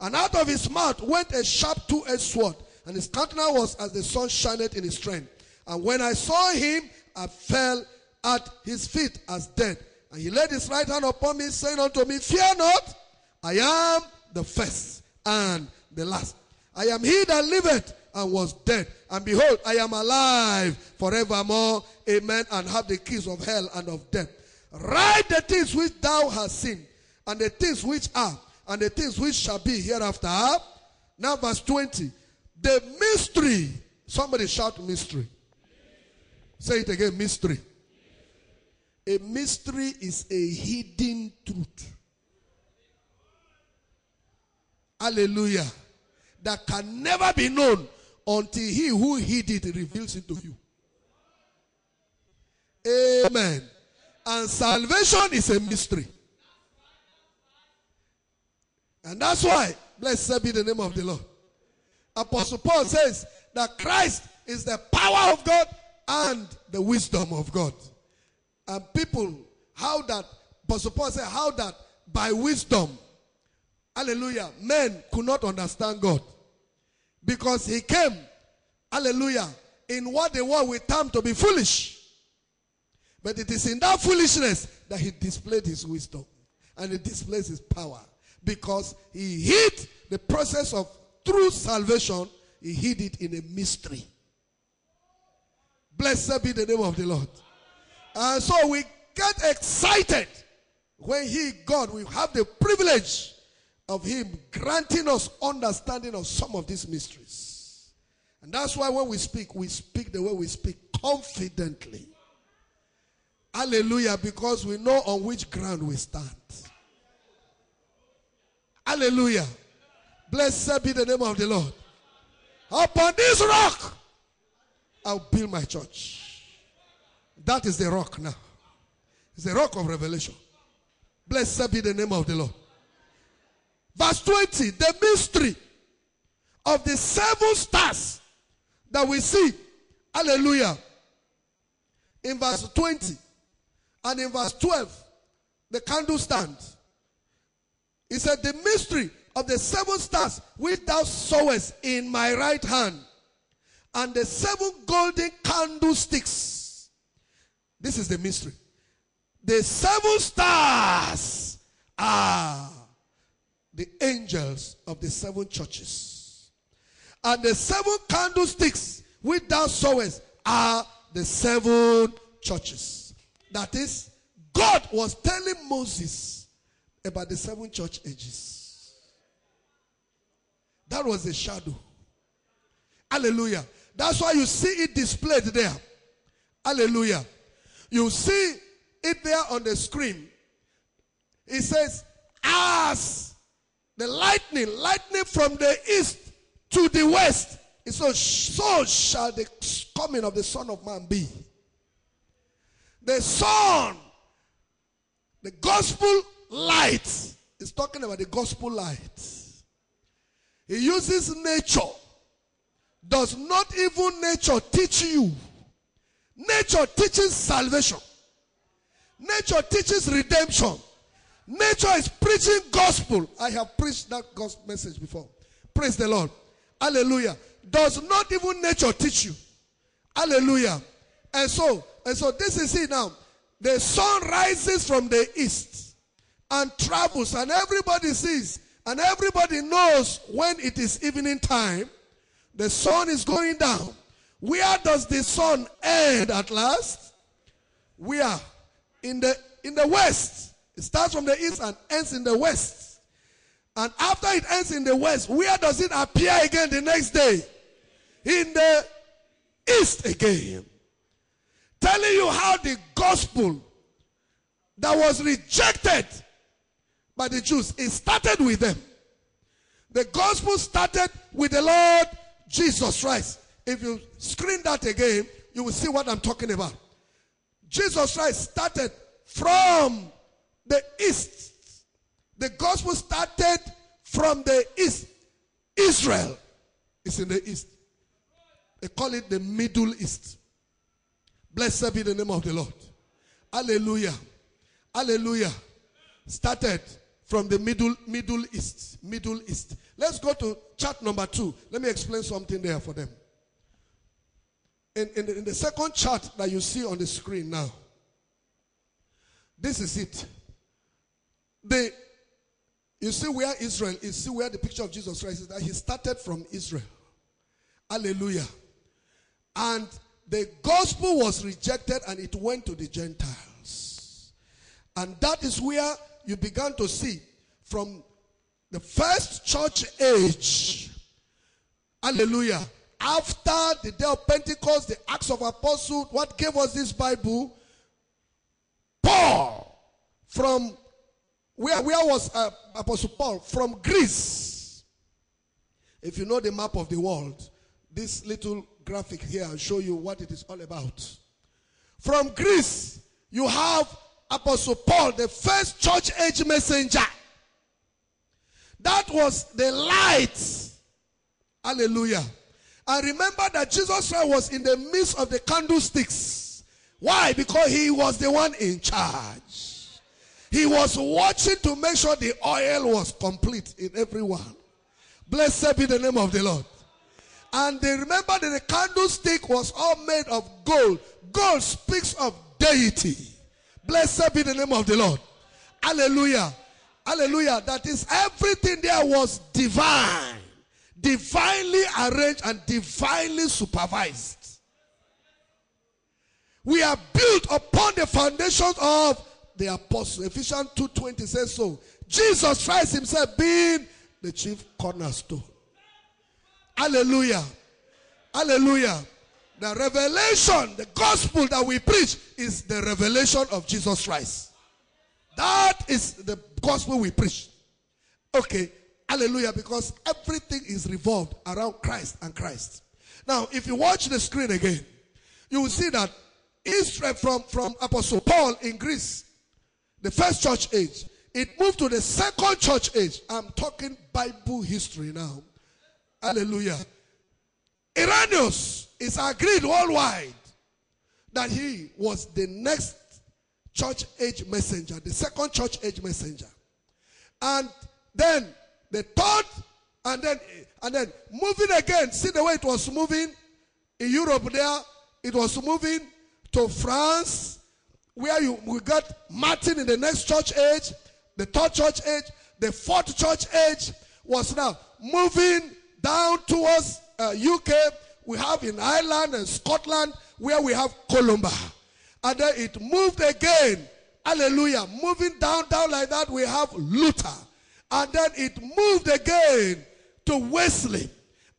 And out of his mouth went a sharp two-edged sword, and his countenance was as the sun shineth in his strength. And when I saw him, I fell at his feet as dead. And he laid his right hand upon me, saying unto me, Fear not, I am the first and the last. I am he that liveth and was dead. And behold, I am alive forevermore. Amen. And have the keys of hell and of death. Write the things which thou hast seen, and the things which are, and the things which shall be hereafter. Now, verse 20. The mystery. Somebody shout mystery. Say it again mystery. A mystery is a hidden truth. Hallelujah. That can never be known until he who hid it reveals it to you. Amen. And salvation is a mystery. And that's why, blessed be the name of the Lord. Apostle Paul says that Christ is the power of God and the wisdom of God. And people, how that, Paul said, how that by wisdom, hallelujah, men could not understand God. Because he came, hallelujah, in what they were with time to be foolish. But it is in that foolishness that he displayed his wisdom and he displays his power. Because he hid the process of true salvation, he hid it in a mystery. Blessed be the name of the Lord. And so we get excited when He, God, we have the privilege of Him granting us understanding of some of these mysteries. And that's why when we speak, we speak the way we speak confidently. Hallelujah, because we know on which ground we stand. Hallelujah. Blessed be the name of the Lord. Upon this rock, I'll build my church. That is the rock now. It's the rock of revelation. Blessed be the name of the Lord. Verse 20, the mystery of the seven stars that we see. Hallelujah. In verse 20 and in verse 12, the candle stand. He said, The mystery of the seven stars which thou sawest in my right hand, and the seven golden candlesticks. This is the mystery. The seven stars are the angels of the seven churches. And the seven candlesticks which thou sawest are the seven churches. That is, God was telling Moses about the seven church ages. That was a shadow. Hallelujah. That's why you see it displayed there. Hallelujah. You see it there on the screen. It says, as the lightning, lightning from the east to the west. So, so shall the coming of the Son of Man be. The sun, the gospel light, is talking about the gospel light. He uses nature. Does not even nature teach you? Nature teaches salvation. Nature teaches redemption. Nature is preaching gospel. I have preached that gospel message before. Praise the Lord. Hallelujah. Does not even nature teach you? Hallelujah. And so, and so this is it now. The sun rises from the east and travels, and everybody sees, and everybody knows when it is evening time. The sun is going down. Where does the sun end at last? We are in the in the west. It starts from the east and ends in the west. And after it ends in the west, where does it appear again the next day? In the east again. Telling you how the gospel that was rejected by the Jews, it started with them. The gospel started with the Lord Jesus Christ. If you screen that again, you will see what I'm talking about. Jesus Christ started from the east. The gospel started from the east. Israel is in the east. They call it the Middle East. Blessed be the name of the Lord. Hallelujah. Hallelujah. Started from the middle middle east middle east let's go to chart number two let me explain something there for them in, in, the, in the second chart that you see on the screen now this is it. The you see where israel is see where the picture of jesus christ is that he started from israel. Hallelujah. And the gospel was rejected and it went to the gentiles. And that is where you began to see from the first church age, hallelujah, after the day of Pentecost, the Acts of Apostles, what gave us this Bible? Paul, from where, where was uh, Apostle Paul? From Greece. If you know the map of the world, this little graphic here will show you what it is all about. From Greece, you have Apostle Paul, the first church age messenger. That was the light. Hallelujah. And remember that Jesus Christ was in the midst of the candlesticks. Why? Because he was the one in charge. He was watching to make sure the oil was complete in everyone. Blessed be the name of the Lord. And they remember that the candlestick was all made of gold. Gold speaks of deity. Blessed be the name of the Lord. Hallelujah. Hallelujah. That is, everything there was divine, divinely arranged, and divinely supervised. We are built upon the foundations of the apostle. Ephesians 2:20 says so. Jesus Christ himself being the chief cornerstone. Hallelujah. Hallelujah. The revelation, the gospel that we preach is the revelation of Jesus Christ. That is the gospel we preach. Okay, hallelujah, because everything is revolved around Christ and Christ. Now, if you watch the screen again, you will see that Israel from, from Apostle Paul in Greece, the first church age. It moved to the second church age. I'm talking Bible history now. Hallelujah. Irenaeus is agreed worldwide that he was the next church age messenger, the second church age messenger. And then the third, and then and then moving again. See the way it was moving in Europe there. It was moving to France, where you we got Martin in the next church age, the third church age, the fourth church age was now moving down towards uh, UK. We have in Ireland and Scotland where we have Columba. And then it moved again. Hallelujah. Moving down, down like that, we have Luther. And then it moved again to Wesley.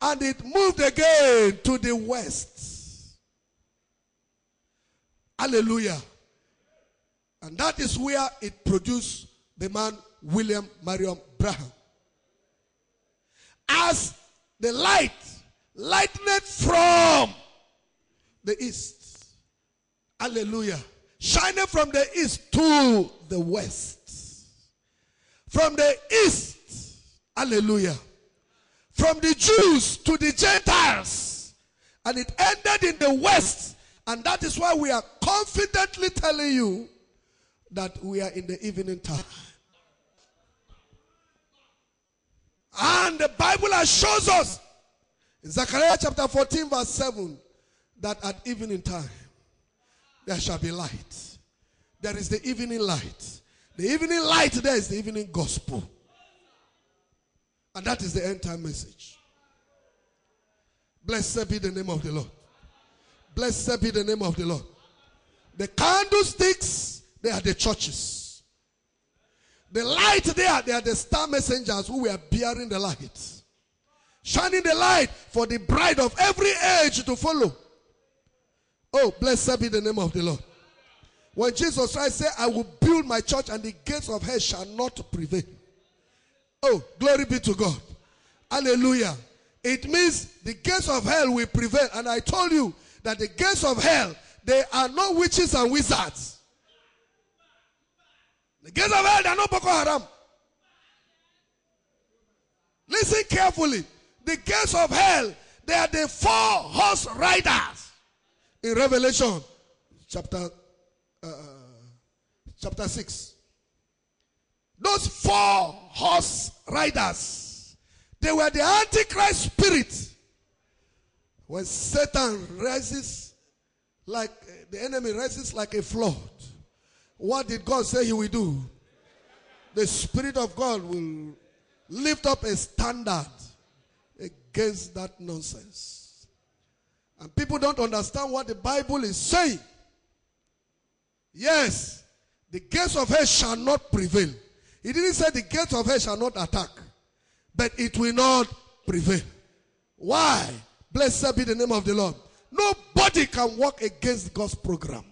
And it moved again to the west. Hallelujah. And that is where it produced the man William Marion Branham. As the light lightened from the east. Hallelujah. Shining from the east to the west. From the east. Hallelujah. From the Jews to the Gentiles. And it ended in the west. And that is why we are confidently telling you that we are in the evening time. And the Bible shows us in Zechariah chapter 14, verse 7, that at evening time there shall be light. There is the evening light. The evening light there is the evening gospel. And that is the end time message. Blessed be the name of the Lord. Blessed be the name of the Lord. The candlesticks, they are the churches. The light there, they are the star messengers who were bearing the light. Shining the light for the bride of every age to follow. Oh, blessed be the name of the Lord. When Jesus Christ said, I will build my church and the gates of hell shall not prevail. Oh, glory be to God. Hallelujah. It means the gates of hell will prevail. And I told you that the gates of hell, they are not witches and wizards. The gates of hell, they are not Boko Haram. Listen carefully. The gates of hell, they are the four horse riders. In Revelation chapter uh, chapter 6. Those four horse riders, they were the antichrist spirit. When Satan rises like the enemy rises like a flood, what did God say he will do? The Spirit of God will lift up a standard against that nonsense. And people don't understand what the Bible is saying. Yes, the gates of hell shall not prevail. He didn't say the gates of hell shall not attack, but it will not prevail. Why? Blessed be the name of the Lord. Nobody can work against God's program.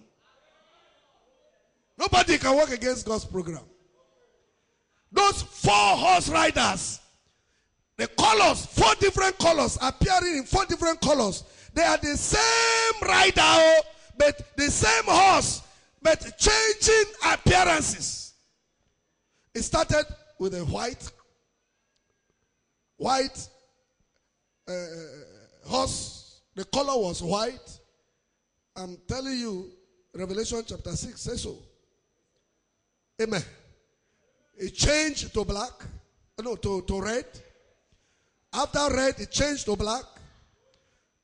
Nobody can work against God's program. Those four horse riders, the colors, four different colors, appearing in four different colors. They are the same rider, but the same horse, but changing appearances. It started with a white, white uh, horse. The color was white. I'm telling you, Revelation chapter 6 says so. Amen. It changed to black. No, to, to red. After red, it changed to black.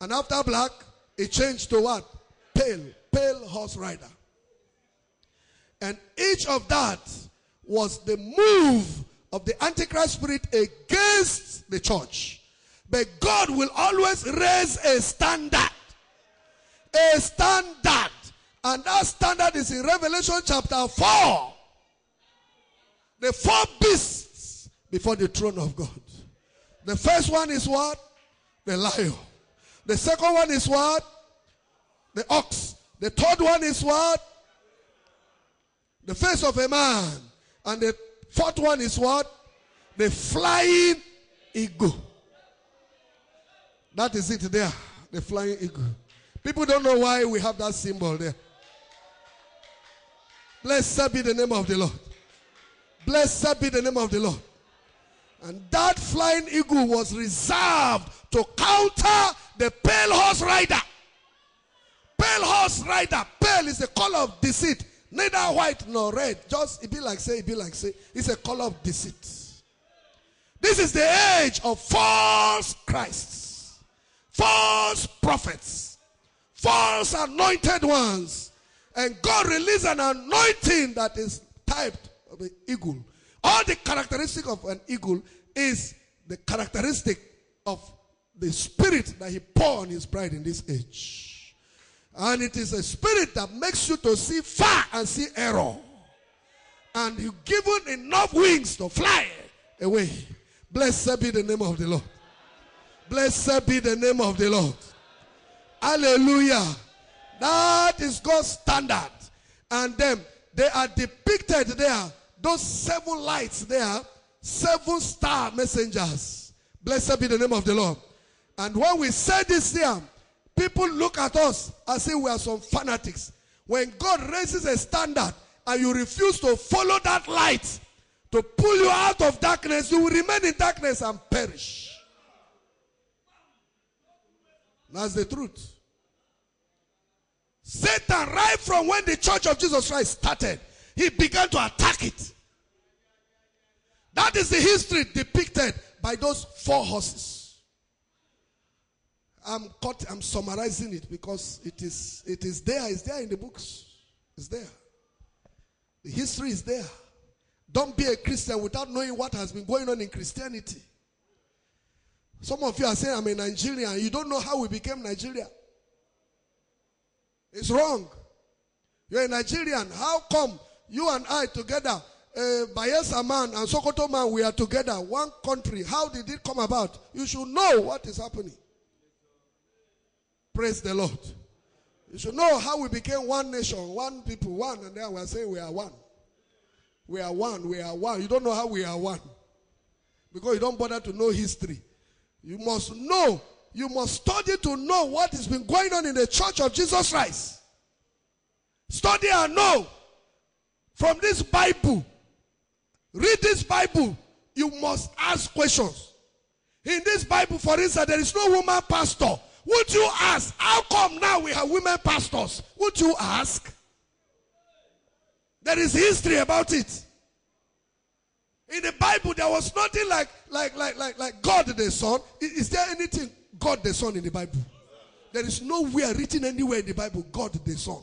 And after black, it changed to what? Pale. Pale horse rider. And each of that was the move of the Antichrist spirit against the church. But God will always raise a standard. A standard. And that standard is in Revelation chapter 4. The four beasts before the throne of God. The first one is what? The lion. The second one is what? The ox. The third one is what? The face of a man. And the fourth one is what? The flying eagle. That is it there. The flying eagle. People don't know why we have that symbol there. Blessed be the name of the Lord. Blessed be the name of the Lord. And that flying eagle was reserved to counter the pale horse rider. Pale horse rider. Pale is the color of deceit. Neither white nor red. Just it be like say, it be like say. It's a color of deceit. This is the age of false Christs, false prophets, false anointed ones. And God released an anointing that is typed of an eagle. All the characteristic of an eagle is the characteristic of the spirit that he poured on his bride in this age. And it is a spirit that makes you to see far and see error. And you given enough wings to fly away. Blessed be the name of the Lord. Blessed be the name of the Lord. Hallelujah. That is God's standard. And then they are depicted there. Those seven lights there, seven star messengers. Blessed be the name of the Lord. And when we say this here, people look at us as if we are some fanatics. When God raises a standard and you refuse to follow that light, to pull you out of darkness, you will remain in darkness and perish. That's the truth. Satan, right from when the church of Jesus Christ started, he began to attack it. That is the history depicted by those four horses. I'm cut, I'm summarizing it because it is it is there, it's there in the books. It's there. The history is there. Don't be a Christian without knowing what has been going on in Christianity. Some of you are saying, I'm a Nigerian. You don't know how we became Nigeria. It's wrong. You're a Nigerian. How come you and I together, uh, Bayelsa man and Sokoto man, we are together, one country? How did it come about? You should know what is happening. Praise the Lord. You should know how we became one nation, one people, one, and then we are saying we are one. We are one, we are one. You don't know how we are one. Because you don't bother to know history. You must know. You must study to know what has been going on in the church of Jesus Christ. Study and know from this Bible. Read this Bible. You must ask questions. In this Bible, for instance, there is no woman pastor. Would you ask, how come now we have women pastors? Would you ask? There is history about it. In the Bible, there was nothing like like like like like God the Son. Is there anything God the Son in the Bible? There is nowhere written anywhere in the Bible God the Son.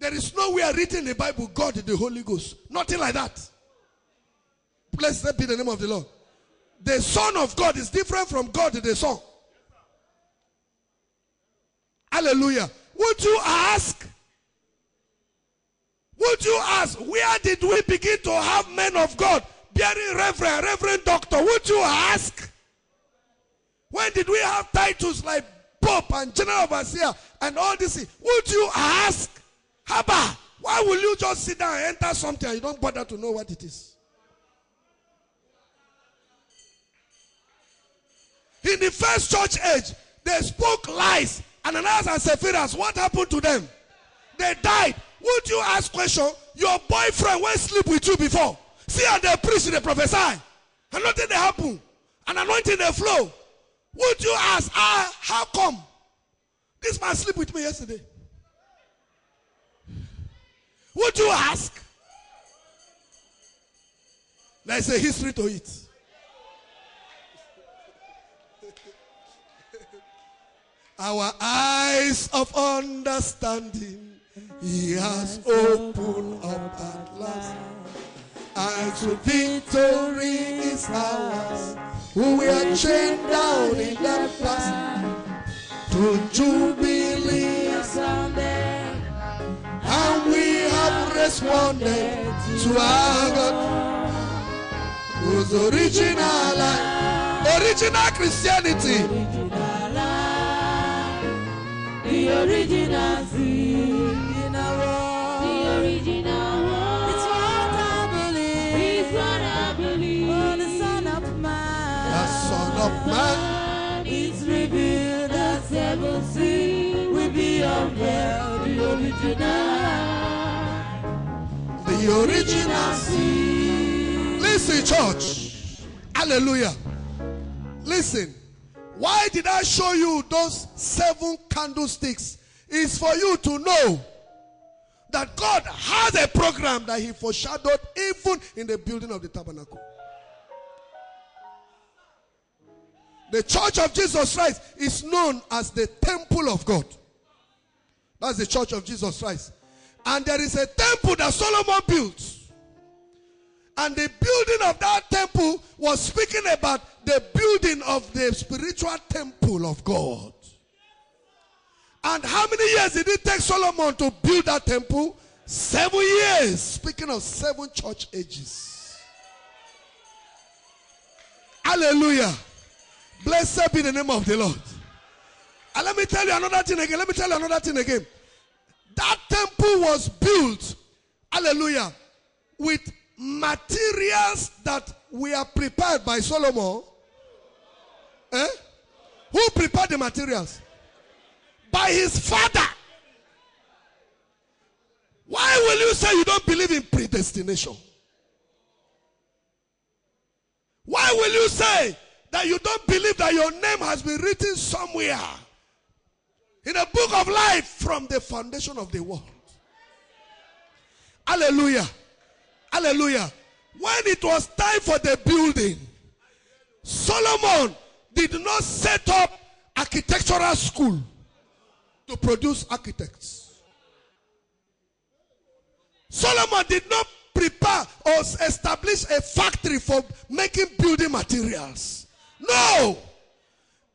There is nowhere written in the Bible God the Holy Ghost. Nothing like that. Blessed be the name of the Lord. The Son of God is different from God the Son. Hallelujah. Would you ask? Would you ask, where did we begin to have men of God bearing reverend, reverend doctor? Would you ask? When did we have titles like Pope and General Overseer and all this? Would you ask? Haba, why will you just sit down and enter something and you don't bother to know what it is? In the first church age, they spoke lies. Ananias and Sapphira, what happened to them? They died. Would you ask question? Your boyfriend went sleep with you before. See how they preach, they prophesy. And nothing they happen. And anointing they flow. Would you ask, ah, how come? This man sleep with me yesterday. Would you ask? There's a history to it. Our eyes of understanding he has opened up at last. And to victory is ours. We are chained down in the past. To jubilee someday. And we have responded to our God. Who's original life. Original Christianity. The Son of Man. The Son of Man. It's revealed that Seven sin will be unveiled. The original. the original sin. Listen, church. Hallelujah. Listen. Why did I show you those seven candlesticks? It's for you to know that God has a program that He foreshadowed even in the building of the tabernacle. The church of Jesus Christ is known as the temple of God. That's the church of Jesus Christ. And there is a temple that Solomon built. And the building of that temple was speaking about the building of the spiritual temple of God. And how many years did it take Solomon to build that temple? Seven years. Speaking of seven church ages. Hallelujah. Blessed be the name of the Lord. And let me tell you another thing again. Let me tell you another thing again. That temple was built, hallelujah, with materials that we are prepared by Solomon. Eh? Who prepared the materials? By his father. Why will you say you don't believe in predestination? Why will you say that you don't believe that your name has been written somewhere in a book of life from the foundation of the world? Hallelujah. Hallelujah. When it was time for the building, Solomon did not set up architectural school to produce architects. Solomon did not prepare or establish a factory for making building materials. No.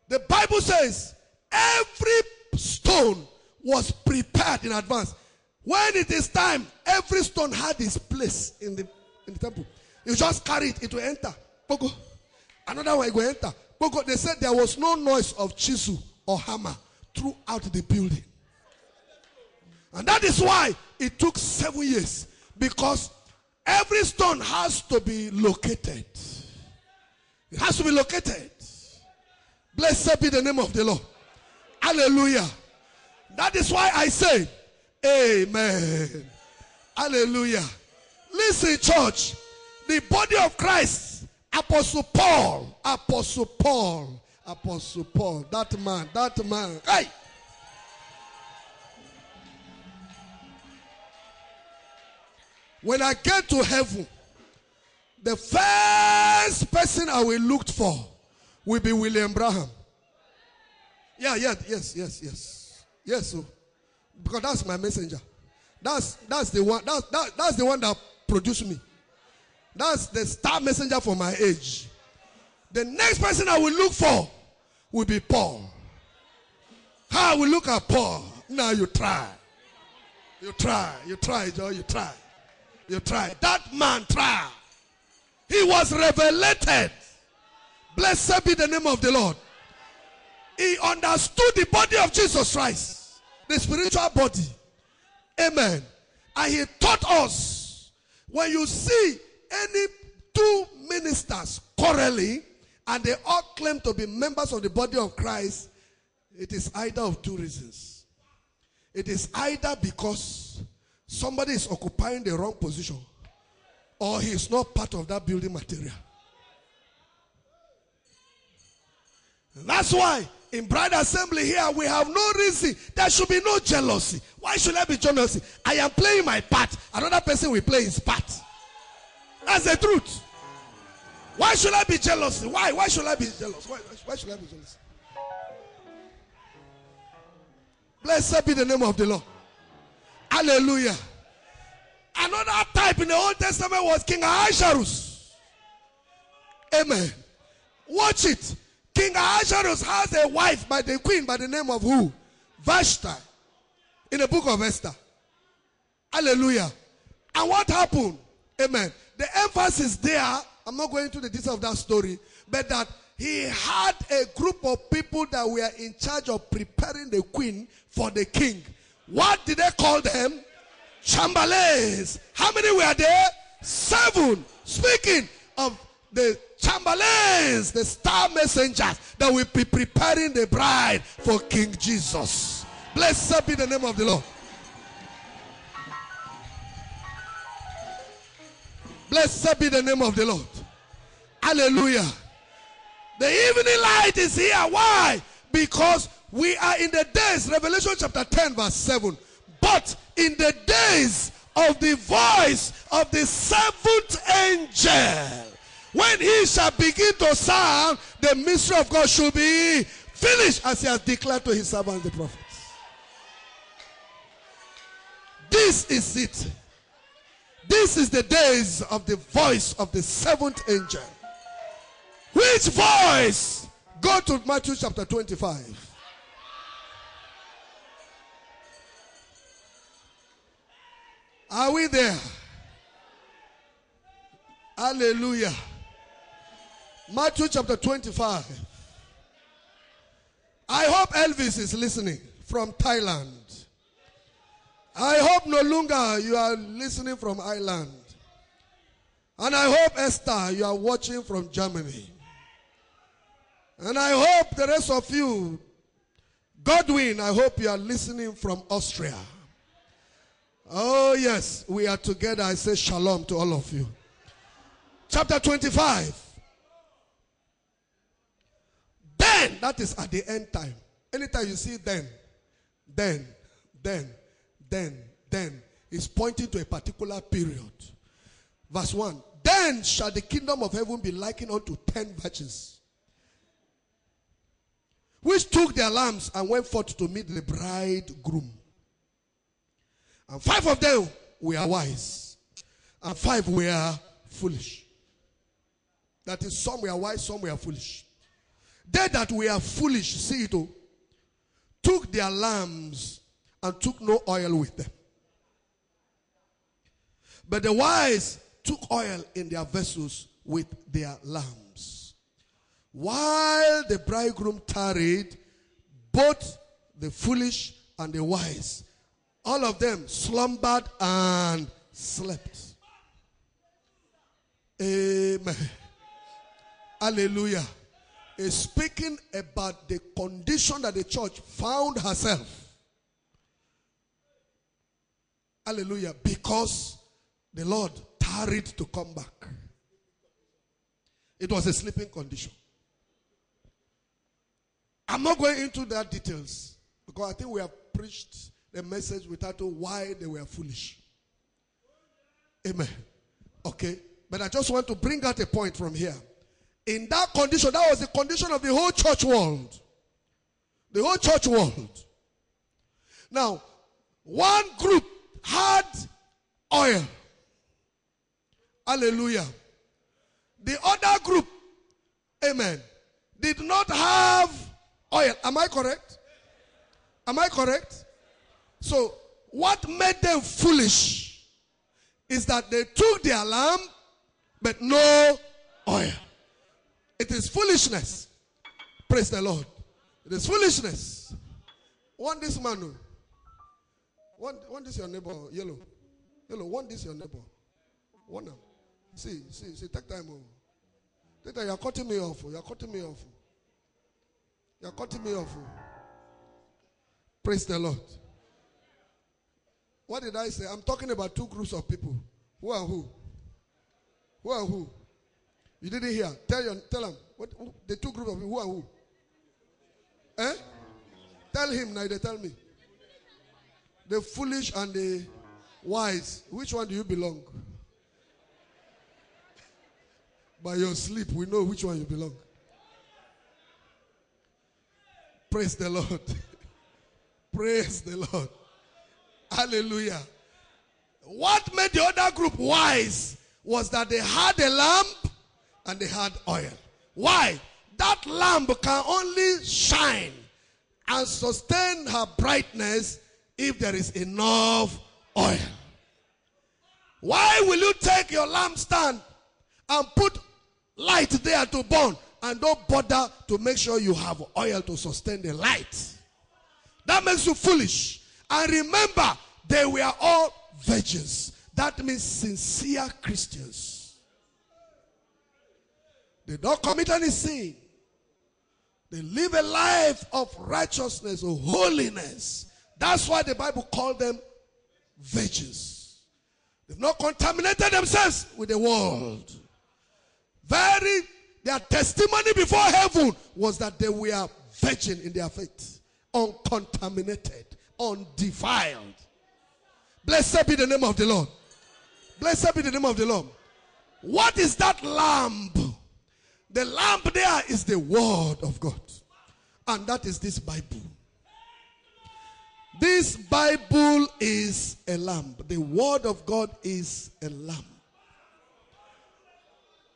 The Bible says every stone was prepared in advance. When it is time, every stone had its place in the, in the temple. You just carry it, it will enter. Pogo. Another one will enter. Pogo. They said there was no noise of chisel or hammer throughout the building. And that is why it took seven years. Because every stone has to be located. It has to be located. Blessed be the name of the Lord. Hallelujah. That is why I say, Amen. Hallelujah. Listen, church. The body of Christ, Apostle Paul, Apostle Paul, Apostle Paul, that man, that man. Hey! When I get to heaven, the first person I will look for will be William Branham. Yeah, yeah, yes, yes, yes. Yes, so because that's my messenger. That's that's the one that's that, that's the one that produced me. That's the star messenger for my age. The next person I will look for will be Paul. How I will look at Paul. Now you try. You try. You try, Joe. You try. You try. That man try. He was revelated. Blessed be the name of the Lord. He understood the body of Jesus Christ, the spiritual body. Amen. And he taught us when you see any two ministers quarreling and they all claim to be members of the body of Christ, it is either of two reasons. It is either because somebody is occupying the wrong position or he is not part of that building material. That's why in Bride Assembly here we have no reason. There should be no jealousy. Why should I be jealousy? I am playing my part. Another person will play his part. That's the truth. Why should I be jealous? Why? Why should I be jealous? Why, why should I be jealous? Blessed be the name of the Lord. Hallelujah. Another type in the Old Testament was King Ahasuerus. Amen. Watch it. King Ahasuerus has a wife by the queen by the name of who? Vashti. In the book of Esther. Hallelujah. And what happened? Amen. The emphasis there, I'm not going into the details of that story, but that he had a group of people that were in charge of preparing the queen for the king. What did they call them? Chamberlains. How many were there? Seven. Speaking of the chamberlains, the star messengers that will be preparing the bride for King Jesus. Blessed be the name of the Lord. Blessed be the name of the Lord. Hallelujah. The evening light is here. Why? Because we are in the days, Revelation chapter 10, verse 7. But in the days of the voice of the seventh angel, when he shall begin to sound, the mystery of God should be finished as he has declared to his servants, the prophets. This is it. This is the days of the voice of the seventh angel. Which voice? Go to Matthew chapter 25. Are we there? Hallelujah. Matthew chapter 25. I hope Elvis is listening from Thailand. I hope no longer you are listening from Ireland. And I hope Esther, you are watching from Germany. And I hope the rest of you, Godwin, I hope you are listening from Austria. Oh, yes, we are together. I say shalom to all of you. Chapter 25. Then, that is at the end time. Anytime you see then, then, then, then, then, is pointing to a particular period. Verse 1 Then shall the kingdom of heaven be likened unto ten virgins, which took their lamps and went forth to meet the bridegroom. And five of them were wise, and five were foolish. That is, some were wise, some were foolish. They that were foolish, see it, oh, took their lamps and took no oil with them. But the wise took oil in their vessels with their lamps. While the bridegroom tarried, both the foolish and the wise, all of them slumbered and slept. Amen. Hallelujah. Is speaking about the condition that the church found herself. Hallelujah. Because the Lord tarried to come back. It was a sleeping condition. I'm not going into that details because I think we have preached the message without why they were foolish. Amen. Okay. But I just want to bring out a point from here. In that condition, that was the condition of the whole church world. The whole church world. Now, one group had oil. Hallelujah. The other group, amen, did not have oil. Am I correct? Am I correct? So, what made them foolish is that they took their lamp, but no oil. It is foolishness. Praise the Lord. It is foolishness. Want this man? oh. Want, want this your neighbor? Yellow. Yellow. Want this your neighbor? Want them? See, see, see. Take time. Oh. Take time. You're cutting me off. oh. You're cutting me off. oh. You're cutting me off. oh. Praise the Lord. What did I say? I'm talking about two groups of people. Who are who? Who are who? You didn't hear. Tell your, tell him. What, who, the two groups of people. Who are who? Eh? Tell him now. Tell me. The foolish and the wise. Which one do you belong? By your sleep, we know which one you belong. Praise the Lord. Praise the Lord. Hallelujah. What made the other group wise was that they had a lamp and they had oil. Why? That lamp can only shine and sustain her brightness if there is enough oil. Why will you take your lampstand and put light there to burn and don't bother to make sure you have oil to sustain the light? That makes you foolish. And remember, they were all virgins. That means sincere Christians. They don't commit any sin. They live a life of righteousness or holiness. That's why the Bible called them virgins. They've not contaminated themselves with the world. Very, their testimony before heaven was that they were virgin in their faith, uncontaminated, undefiled. Blessed be the name of the Lord. Blessed be the name of the Lord. What is that lamp? The lamp there is the word of God. And that is this Bible. This Bible is a lamp. The word of God is a lamp.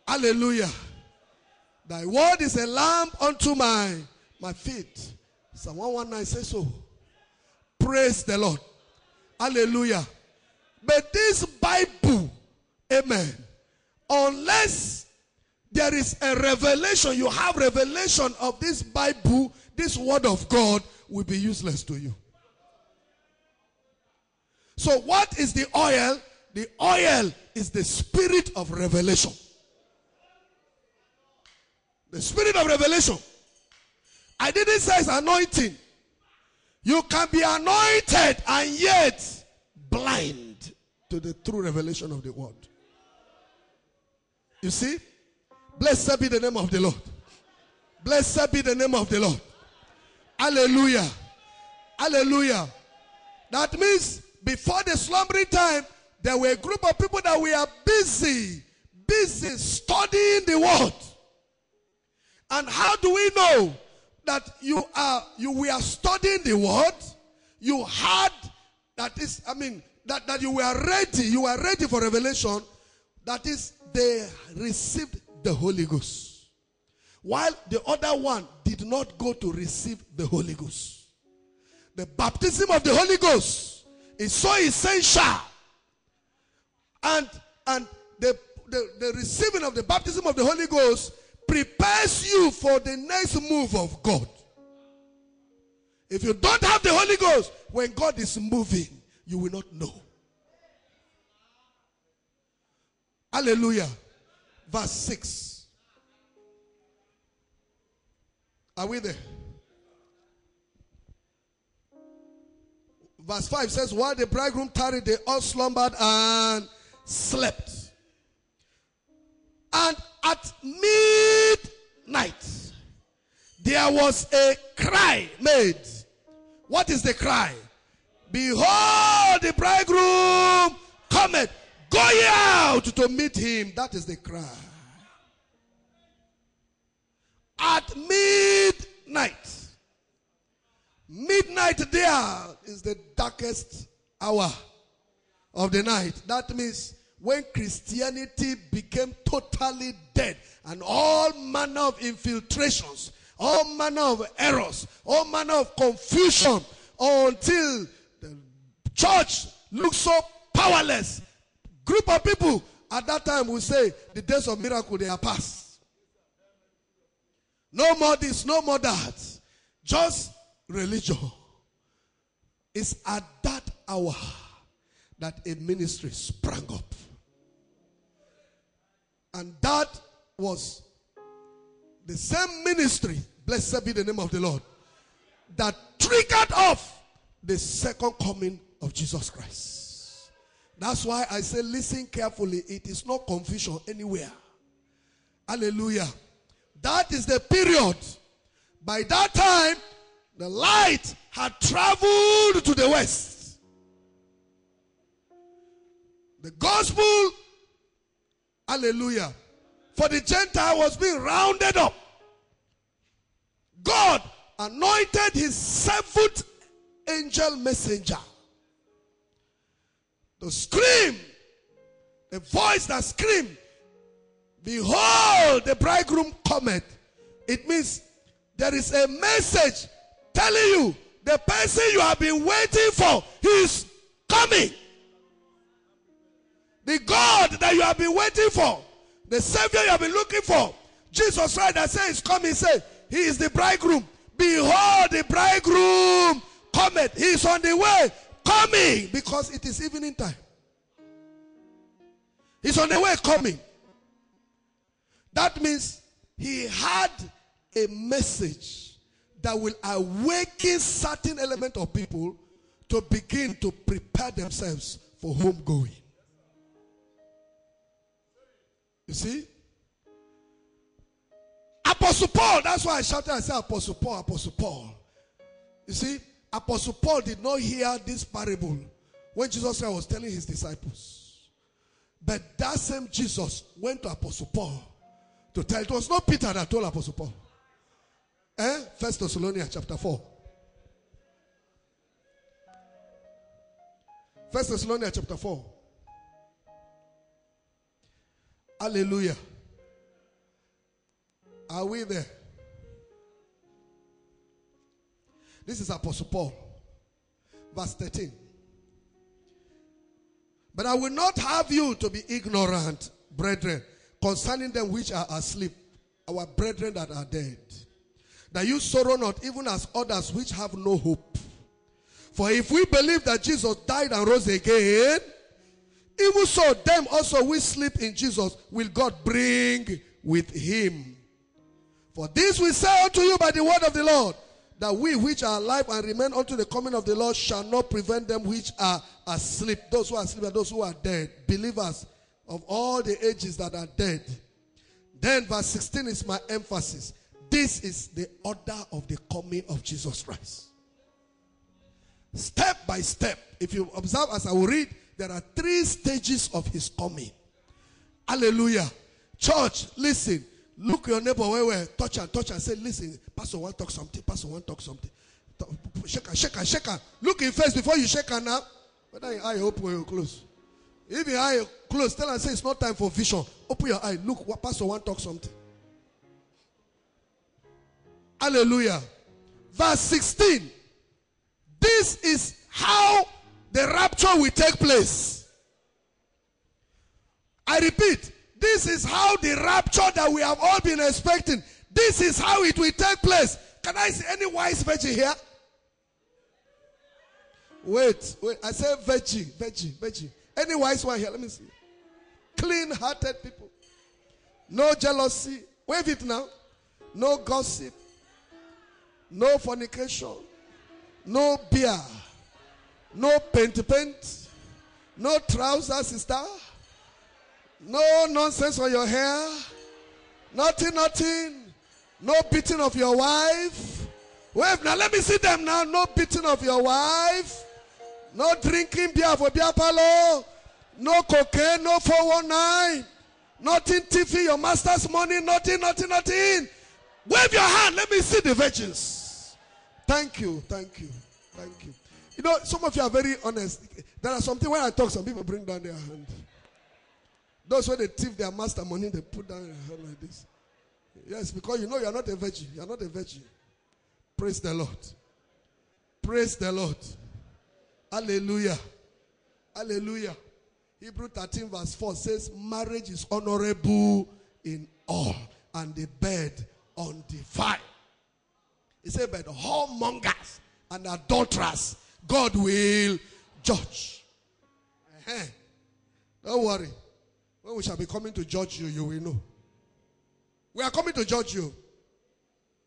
Hallelujah. Thy word is a lamp unto my, my feet. Psalm 119 says so. Praise the Lord. Hallelujah. But this Bible, amen, unless there is a revelation, you have revelation of this Bible, this word of God will be useless to you. So, what is the oil? The oil is the spirit of revelation. The spirit of revelation. I didn't say it's anointing. You can be anointed and yet blind to the true revelation of the word. You see? Blessed be the name of the Lord. Blessed be the name of the Lord. Hallelujah. Hallelujah. That means before the slumbering time, there were a group of people that were busy, busy studying the word. And how do we know that you are you we are studying the word? You had that is, I mean, that, that you were ready, you were ready for revelation. That is, they received the Holy Ghost. While the other one did not go to receive the Holy Ghost. The baptism of the Holy Ghost is so essential. And and the, the, the receiving of the baptism of the Holy Ghost prepares you for the next move of God. If you don't have the Holy Ghost, when God is moving, you will not know. Hallelujah. Verse 6. Are we there? Verse 5 says, While the bridegroom tarried, they all slumbered and slept. And at midnight, there was a cry made. What is the cry? Behold, the bridegroom cometh. Go out to meet him. That is the cry. At midnight. Midnight there is the darkest hour of the night. That means when Christianity became totally dead and all manner of infiltrations, all manner of errors, all manner of confusion until the church looks so powerless. Group of people at that time will say the days of miracle they are past. No more this, no more that. Just religion. It's at that hour that a ministry sprang up. And that was the same ministry, blessed be the name of the Lord, that triggered off the second coming of Jesus Christ. That's why I say, listen carefully. It is not confusion anywhere. Hallelujah. That is the period. By that time, the light had traveled to the west. The gospel, hallelujah, for the Gentile was being rounded up. God anointed his seventh angel messenger to scream, the voice that screamed, Behold, the bridegroom cometh. It means there is a message telling you the person you have been waiting for, is coming. The God that you have been waiting for, the Savior you have been looking for, Jesus Christ that says, Come, he said, He is the bridegroom. Behold, the bridegroom cometh. He is on the way, coming, because it is evening time. He's on the way coming. That means he had a message that will awaken certain element of people to begin to prepare themselves for home going. You see? Apostle Paul, that's why I shouted, I said, Apostle Paul, Apostle Paul. You see, Apostle Paul did not hear this parable when Jesus was telling his disciples. But that same Jesus went to Apostle Paul to tell. It was not Peter that told Apostle Paul. Eh? First Thessalonians chapter 4. First Thessalonians chapter 4. Hallelujah. Are we there? This is Apostle Paul. Verse 13. But I will not have you to be ignorant, brethren, concerning them which are asleep, our brethren that are dead. That you sorrow not, even as others which have no hope. For if we believe that Jesus died and rose again, even so, them also we sleep in Jesus will God bring with him. For this we say unto you by the word of the Lord, that we which are alive and remain unto the coming of the Lord shall not prevent them which are asleep. Those who are asleep and those who are dead. Believers of all the ages that are dead. Then verse 16 is my emphasis. This is the order of the coming of Jesus Christ. Step by step. If you observe as I will read, there are three stages of his coming. Hallelujah. Church, listen. Look your neighbor where we touch and touch and say, listen, Pastor want talk something. Pastor want talk something. Shake her, shake her, shake her. look in face before you shake her now. Whether your eye open or you close. If your eye close, tell and say it's not time for vision. Open your eye. Look, what Pastor want talk something. Hallelujah. Verse 16. This is how the rapture will take place. I repeat, this is how the rapture that we have all been expecting. This is how it will take place. Can I see any wise virgin here? Wait, wait. I said virgin, virgin, virgin. Any wise one here? Let me see. Clean hearted people. No jealousy. Wave it now. No gossip. No fornication. No beer. No paint paint. No trousers, sister. No nonsense on your hair. Nothing, nothing. No beating of your wife. Wave now. Let me see them now. No beating of your wife. No drinking beer for beer parlor. No cocaine. No 419. Nothing thieving your master's money. Nothing, nothing, nothing. Wave your hand. Let me see the virgins. Thank you. Thank you. Thank you. You know, some of you are very honest. There are something when I talk, some people bring down their hand. Those when they thief their master money, they put down their hand like this. Yes, because you know you are not a virgin. You are not a virgin. Praise the Lord. Praise the Lord. Hallelujah. Hallelujah. Hebrew 13 verse 4 says, Marriage is honorable in all, and the bed undefiled. He said, But the whoremongers and adulterers, God will judge. Uh-huh. Don't worry. When we shall be coming to judge you, you will know. We are coming to judge you.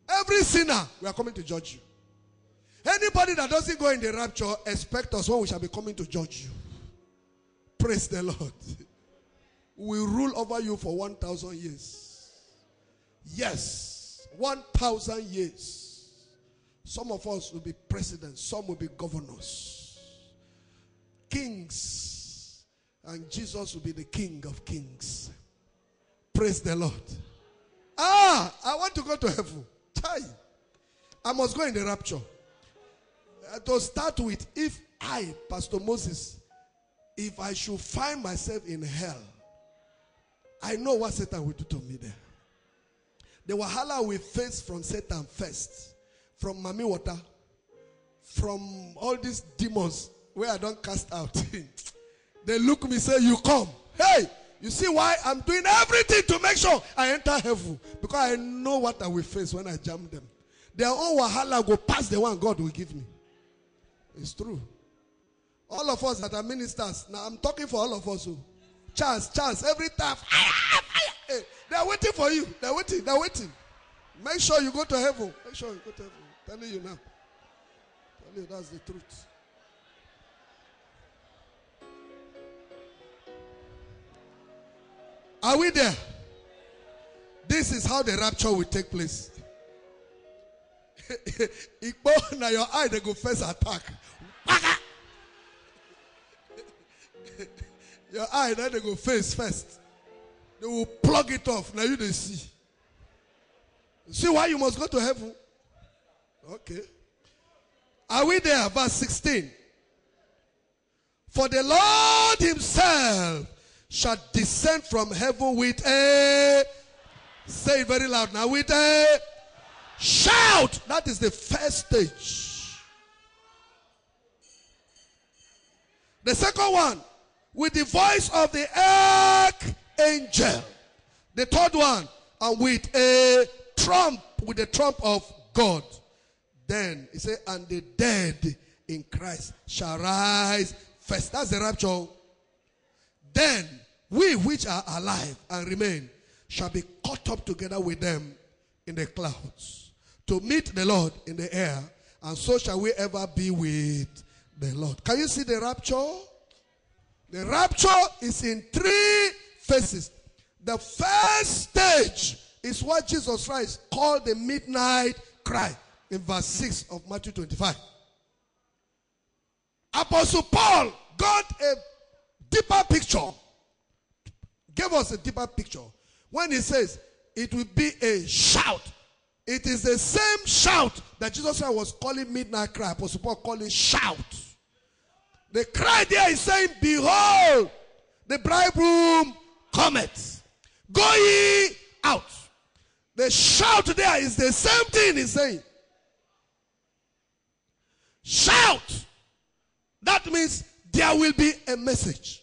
Every sinner, we are coming to judge you. Anybody that doesn't go in the rapture, expect us when we shall be coming to judge you. Praise the Lord. We rule over you for 1,000 years. Yes, 1,000 years. Some of us will be presidents, some will be governors, kings, and Jesus will be the king of kings. Praise the Lord. Ah, I want to go to heaven. I must go in the rapture. Uh, to start with, if I, Pastor Moses, if I should find myself in hell, I know what Satan will do to me there. The wahala we face from Satan first, from Mami Water, from all these demons where I don't cast out. they look me say, You come. Hey, you see why I'm doing everything to make sure I enter heaven. Because I know what I will face when I jam them. Their own wahala go past the one God will give me. It's true. All of us that are ministers, now I'm talking for all of us. Oh. Who, chance, chance, every time. Fire, fire. Hey, they're waiting for you. They're waiting. They're waiting. Make sure you go to heaven. Make sure you go to heaven. I'm telling you now. Telling you that's the truth. Are we there? This is how the rapture will take place. Igbo, now your eye they go first attack. Your eye then they go face first. They will plug it off. Now you they see. See why you must go to heaven? Okay. Are we there? Verse 16. For the Lord himself shall descend from heaven with a say it very loud now with a shout. That is the first stage. The second one with the voice of the archangel. The third one and with a trump, with the trump of God. Then he said, and the dead in Christ shall rise first. That's the rapture. Then we which are alive and remain shall be caught up together with them in the clouds to meet the Lord in the air, and so shall we ever be with the Lord. Can you see the rapture? The rapture is in three phases. The first stage is what Jesus Christ called the midnight cry in verse 6 of Matthew 25. Apostle Paul got a deeper picture, gave us a deeper picture when he says it will be a shout. It is the same shout that Jesus was calling midnight cry. Apostle Paul calling shout. The cry there is saying, Behold, the bridegroom cometh. Go ye out. The shout there is the same thing he's saying. Shout. That means there will be a message.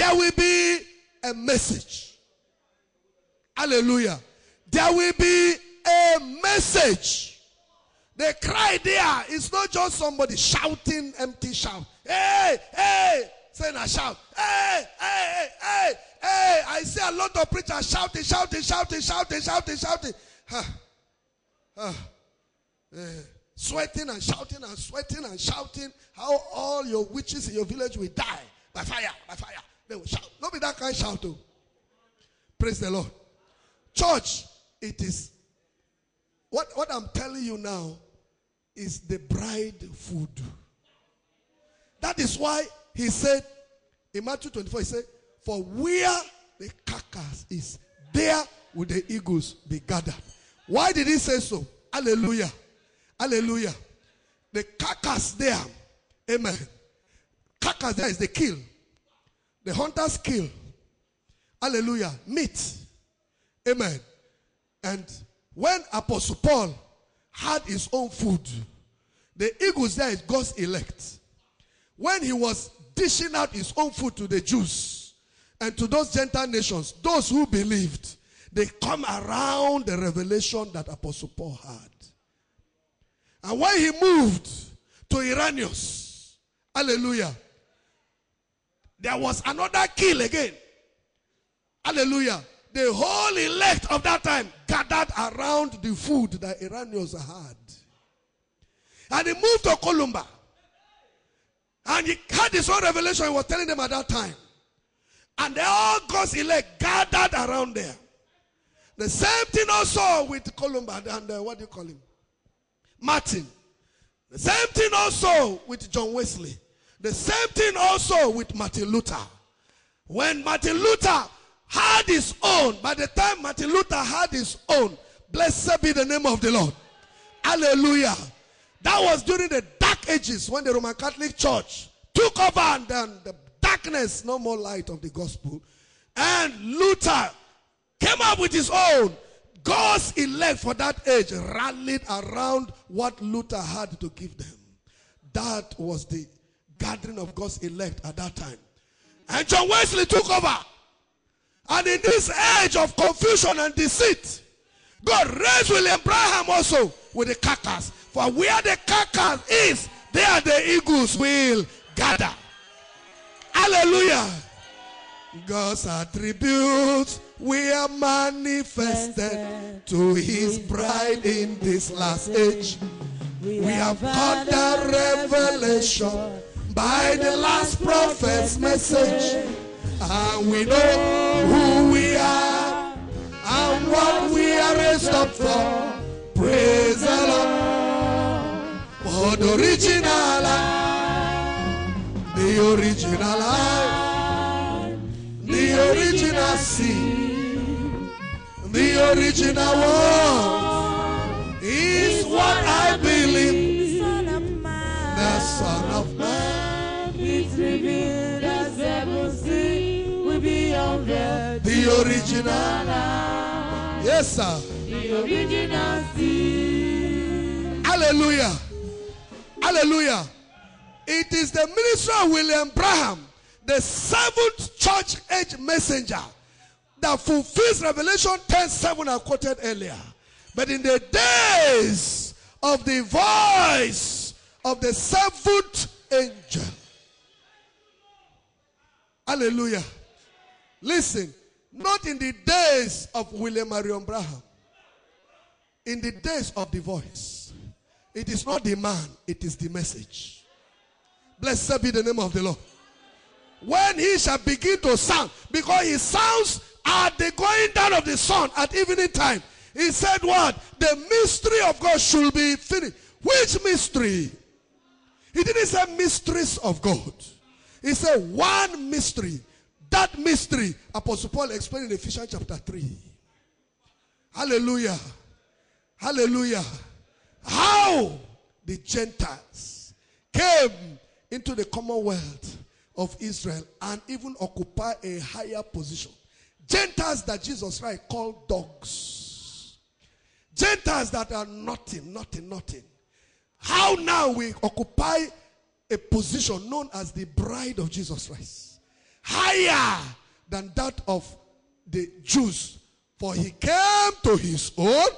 There will be a message. Hallelujah. There will be a message. The cry there is not just somebody shouting empty shout. Hey, hey, saying a shout. Hey, hey, hey, hey, hey. I see a lot of preachers shouting, shouting, shouting, shouting, shouting, shouting. Huh. Huh. Eh, sweating and shouting and sweating and shouting how all your witches in your village will die by fire, by fire. They will shout. Not be that kind of shout. Oh. Praise the Lord. Church, it is what, what I'm telling you now is the bride food. That is why he said in Matthew 24, he said, For where the carcass is, there will the eagles be gathered. Why did he say so? Hallelujah. Hallelujah. The carcass there, amen. Carcass there is the kill. The hunters kill. Hallelujah. Meat. Amen. And when Apostle Paul had his own food, the eagles there is God's elect. When he was dishing out his own food to the Jews and to those Gentile nations, those who believed, they come around the revelation that Apostle Paul had. And when he moved to Irenaeus, hallelujah, there was another kill again. Hallelujah. The whole elect of that time gathered around the food that Irenaeus had. And he moved to Columba. And he had his own revelation he was telling them at that time. And they all God's elect gathered around there. The same thing also with Columba and uh, what do you call him? Martin. The same thing also with John Wesley. The same thing also with Martin Luther. When Martin Luther had his own, by the time Martin Luther had his own, blessed be the name of the Lord. Hallelujah. That was during the dark ages when the Roman Catholic Church took over and then the darkness, no more light of the gospel. And Luther came up with his own. God's elect for that age rallied around what Luther had to give them. That was the gathering of God's elect at that time. And John Wesley took over. And in this age of confusion and deceit, God raised William Branham also with the carcass. For where the carcass is, there the eagles will gather. Hallelujah. God's attributes we are manifested to his bride in this last age. We have got the revelation by the last prophet's message. And we know who we are and what we are raised up for. Praise the Lord. For the original life, the original life, the original seed, the original word is what I believe. The Son of the original. Yes, sir. The original seed. Hallelujah. Hallelujah. It is the ministry of William Branham, the seventh church age messenger, that fulfills Revelation 10 7 I quoted earlier. But in the days of the voice of the seventh angel, hallelujah. Listen, not in the days of William Marion Branham, in the days of the voice. It is not the man, it is the message. Blessed be the name of the Lord. When he shall begin to sound, because he sounds at the going down of the sun at evening time. He said, What? The mystery of God should be finished. Which mystery? He didn't say mysteries of God. He said one mystery. That mystery, Apostle Paul explained in Ephesians chapter 3. Hallelujah. Hallelujah. How the Gentiles came into the commonwealth of Israel and even occupy a higher position. Gentiles that Jesus Christ called dogs. Gentiles that are nothing, nothing, nothing. How now we occupy a position known as the bride of Jesus Christ. Higher than that of the Jews. For he came to his own,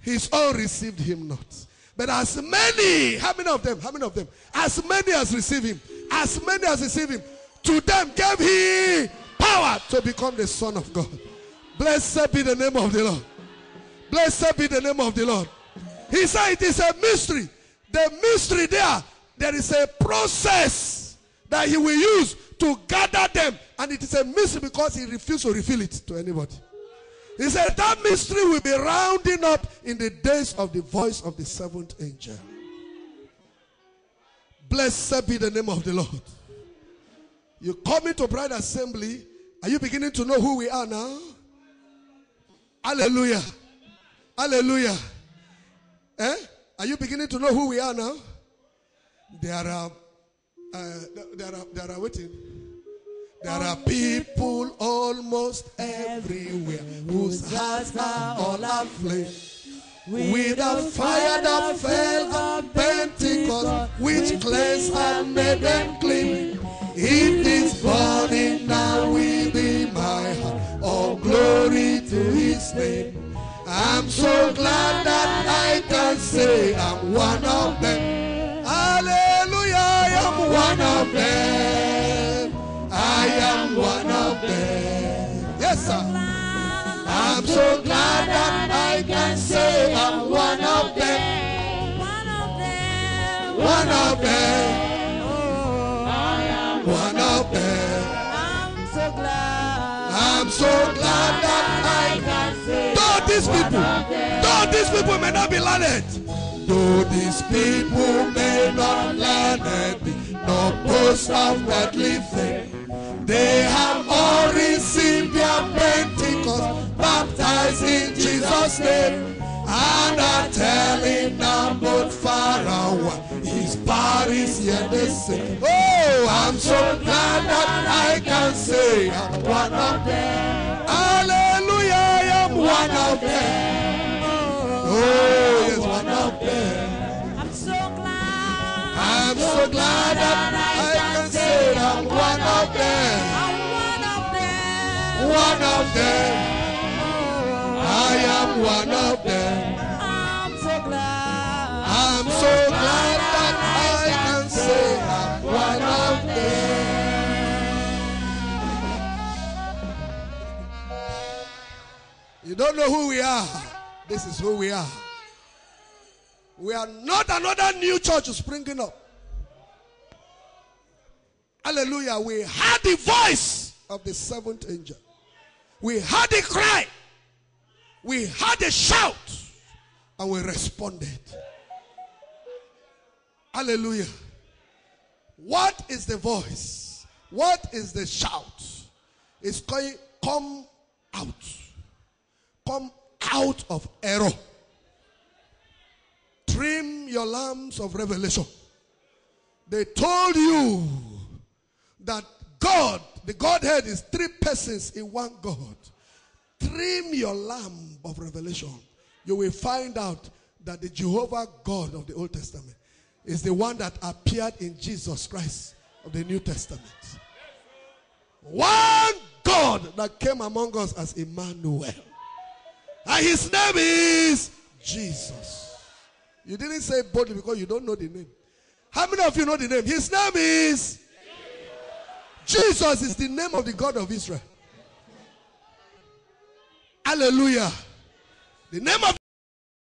his own received him not. But as many, how many of them? How many of them? As many as received him, as many as received him, to them gave he power to become the Son of God. Blessed be the name of the Lord. Blessed be the name of the Lord. He said it is a mystery. The mystery there, there is a process that he will use to gather them. And it is a mystery because he refused to reveal it to anybody. He said that mystery will be rounding up in the days of the voice of the seventh angel. Blessed be the name of the Lord. You come into Bride Assembly. Are you beginning to know who we are now? Hallelujah. Hallelujah. Eh? Are you beginning to know who we are now? There are, uh, there are, there are waiting. There are people almost everywhere whose hearts are all aflame. With a fire that fell on Pentecost, which cleansed and made them clean. It is burning now within my heart. All glory to his name. I'm so glad that I can say I'm one of them. So glad that I can say I'm one of them. One of them. One of them. I am one of them. I'm so glad. I'm so glad that I can say. Though these people, though these people may not be learned, though these people may not learned, no boast of earthly fame. They have all received their Pentecost, baptized in Jesus' name. And are telling them both far away, His power is here the same. Oh, I'm so glad that I can say I'm one of them. Hallelujah, I am one of them. Oh, yes, one of them. I'm so glad. I'm so glad that I can say I'm one of them. I'm one of them. One of them. I am one of them. I'm so glad. I'm so glad that I can say I'm one of them. You don't know who we are. This is who we are. We are not another new church springing up. Hallelujah. We had the voice of the seventh angel. We heard the cry, we heard a shout, and we responded. Hallelujah. What is the voice? What is the shout? It's going, come out. Come out of error. Trim your lamps of revelation. They told you that God, the Godhead is three persons in one God. Trim your lamp of revelation. You will find out that the Jehovah God of the Old Testament is the one that appeared in Jesus Christ of the New Testament. One God that came among us as Emmanuel. And his name is Jesus. You didn't say boldly because you don't know the name. How many of you know the name? His name is Jesus is the name of the God of Israel. Hallelujah. The name of